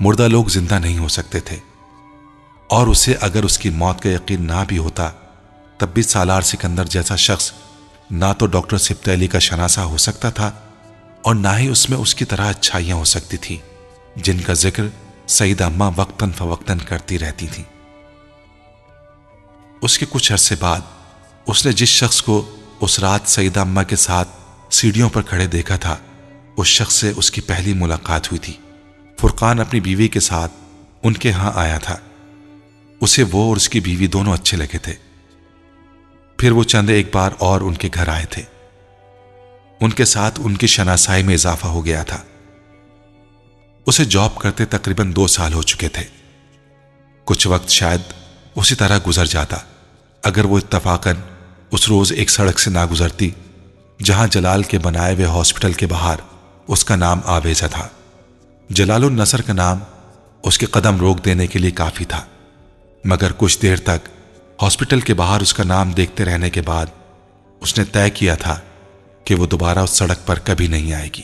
مردہ لوگ زندہ نہیں ہو سکتے تھے۔ اور اسے اگر اس کی موت کا یقین نہ بھی ہوتا، تب بھی سالار سکندر جیسا شخص نہ تو ڈاکٹر سبت علی کا شناسہ ہو سکتا تھا اور نہ ہی اس میں اس کی طرح اچھائیاں ہو سکتی تھیں، جن کا ذکر سعید اماں وقتاً فوقتاً کرتی رہتی تھیں اس کے کچھ عرصے بعد اس نے جس شخص کو اس رات سعیدہ اماں کے ساتھ سیڑھیوں پر کھڑے دیکھا تھا، اس شخص سے اس کی پہلی ملاقات ہوئی تھی۔ فرقان اپنی بیوی کے ساتھ ان کے ہاں آیا تھا۔ اسے وہ اور اس کی بیوی دونوں اچھے لگے تھے۔ پھر وہ چند ایک بار اور ان کے گھر آئے تھے۔ ان کے ساتھ ان کی شناسائی میں اضافہ ہو گیا تھا۔ اسے جاب کرتے تقریباً دو سال ہو چکے تھے۔ کچھ وقت شاید اسی طرح گزر جاتا۔ اگر وہ اتفاقاً اس روز ایک سڑک سے نہ گزرتی جہاں جلال کے بنائے ہوئے ہاسپٹل کے باہر اس کا نام آویزا تھا۔ جلال النصر کا نام اس کے قدم روک دینے کے لیے کافی تھا۔ مگر کچھ دیر تک ہاسپٹل کے باہر اس کا نام دیکھتے رہنے کے بعد اس نے طے کیا تھا کہ وہ دوبارہ اس سڑک پر کبھی نہیں آئے گی۔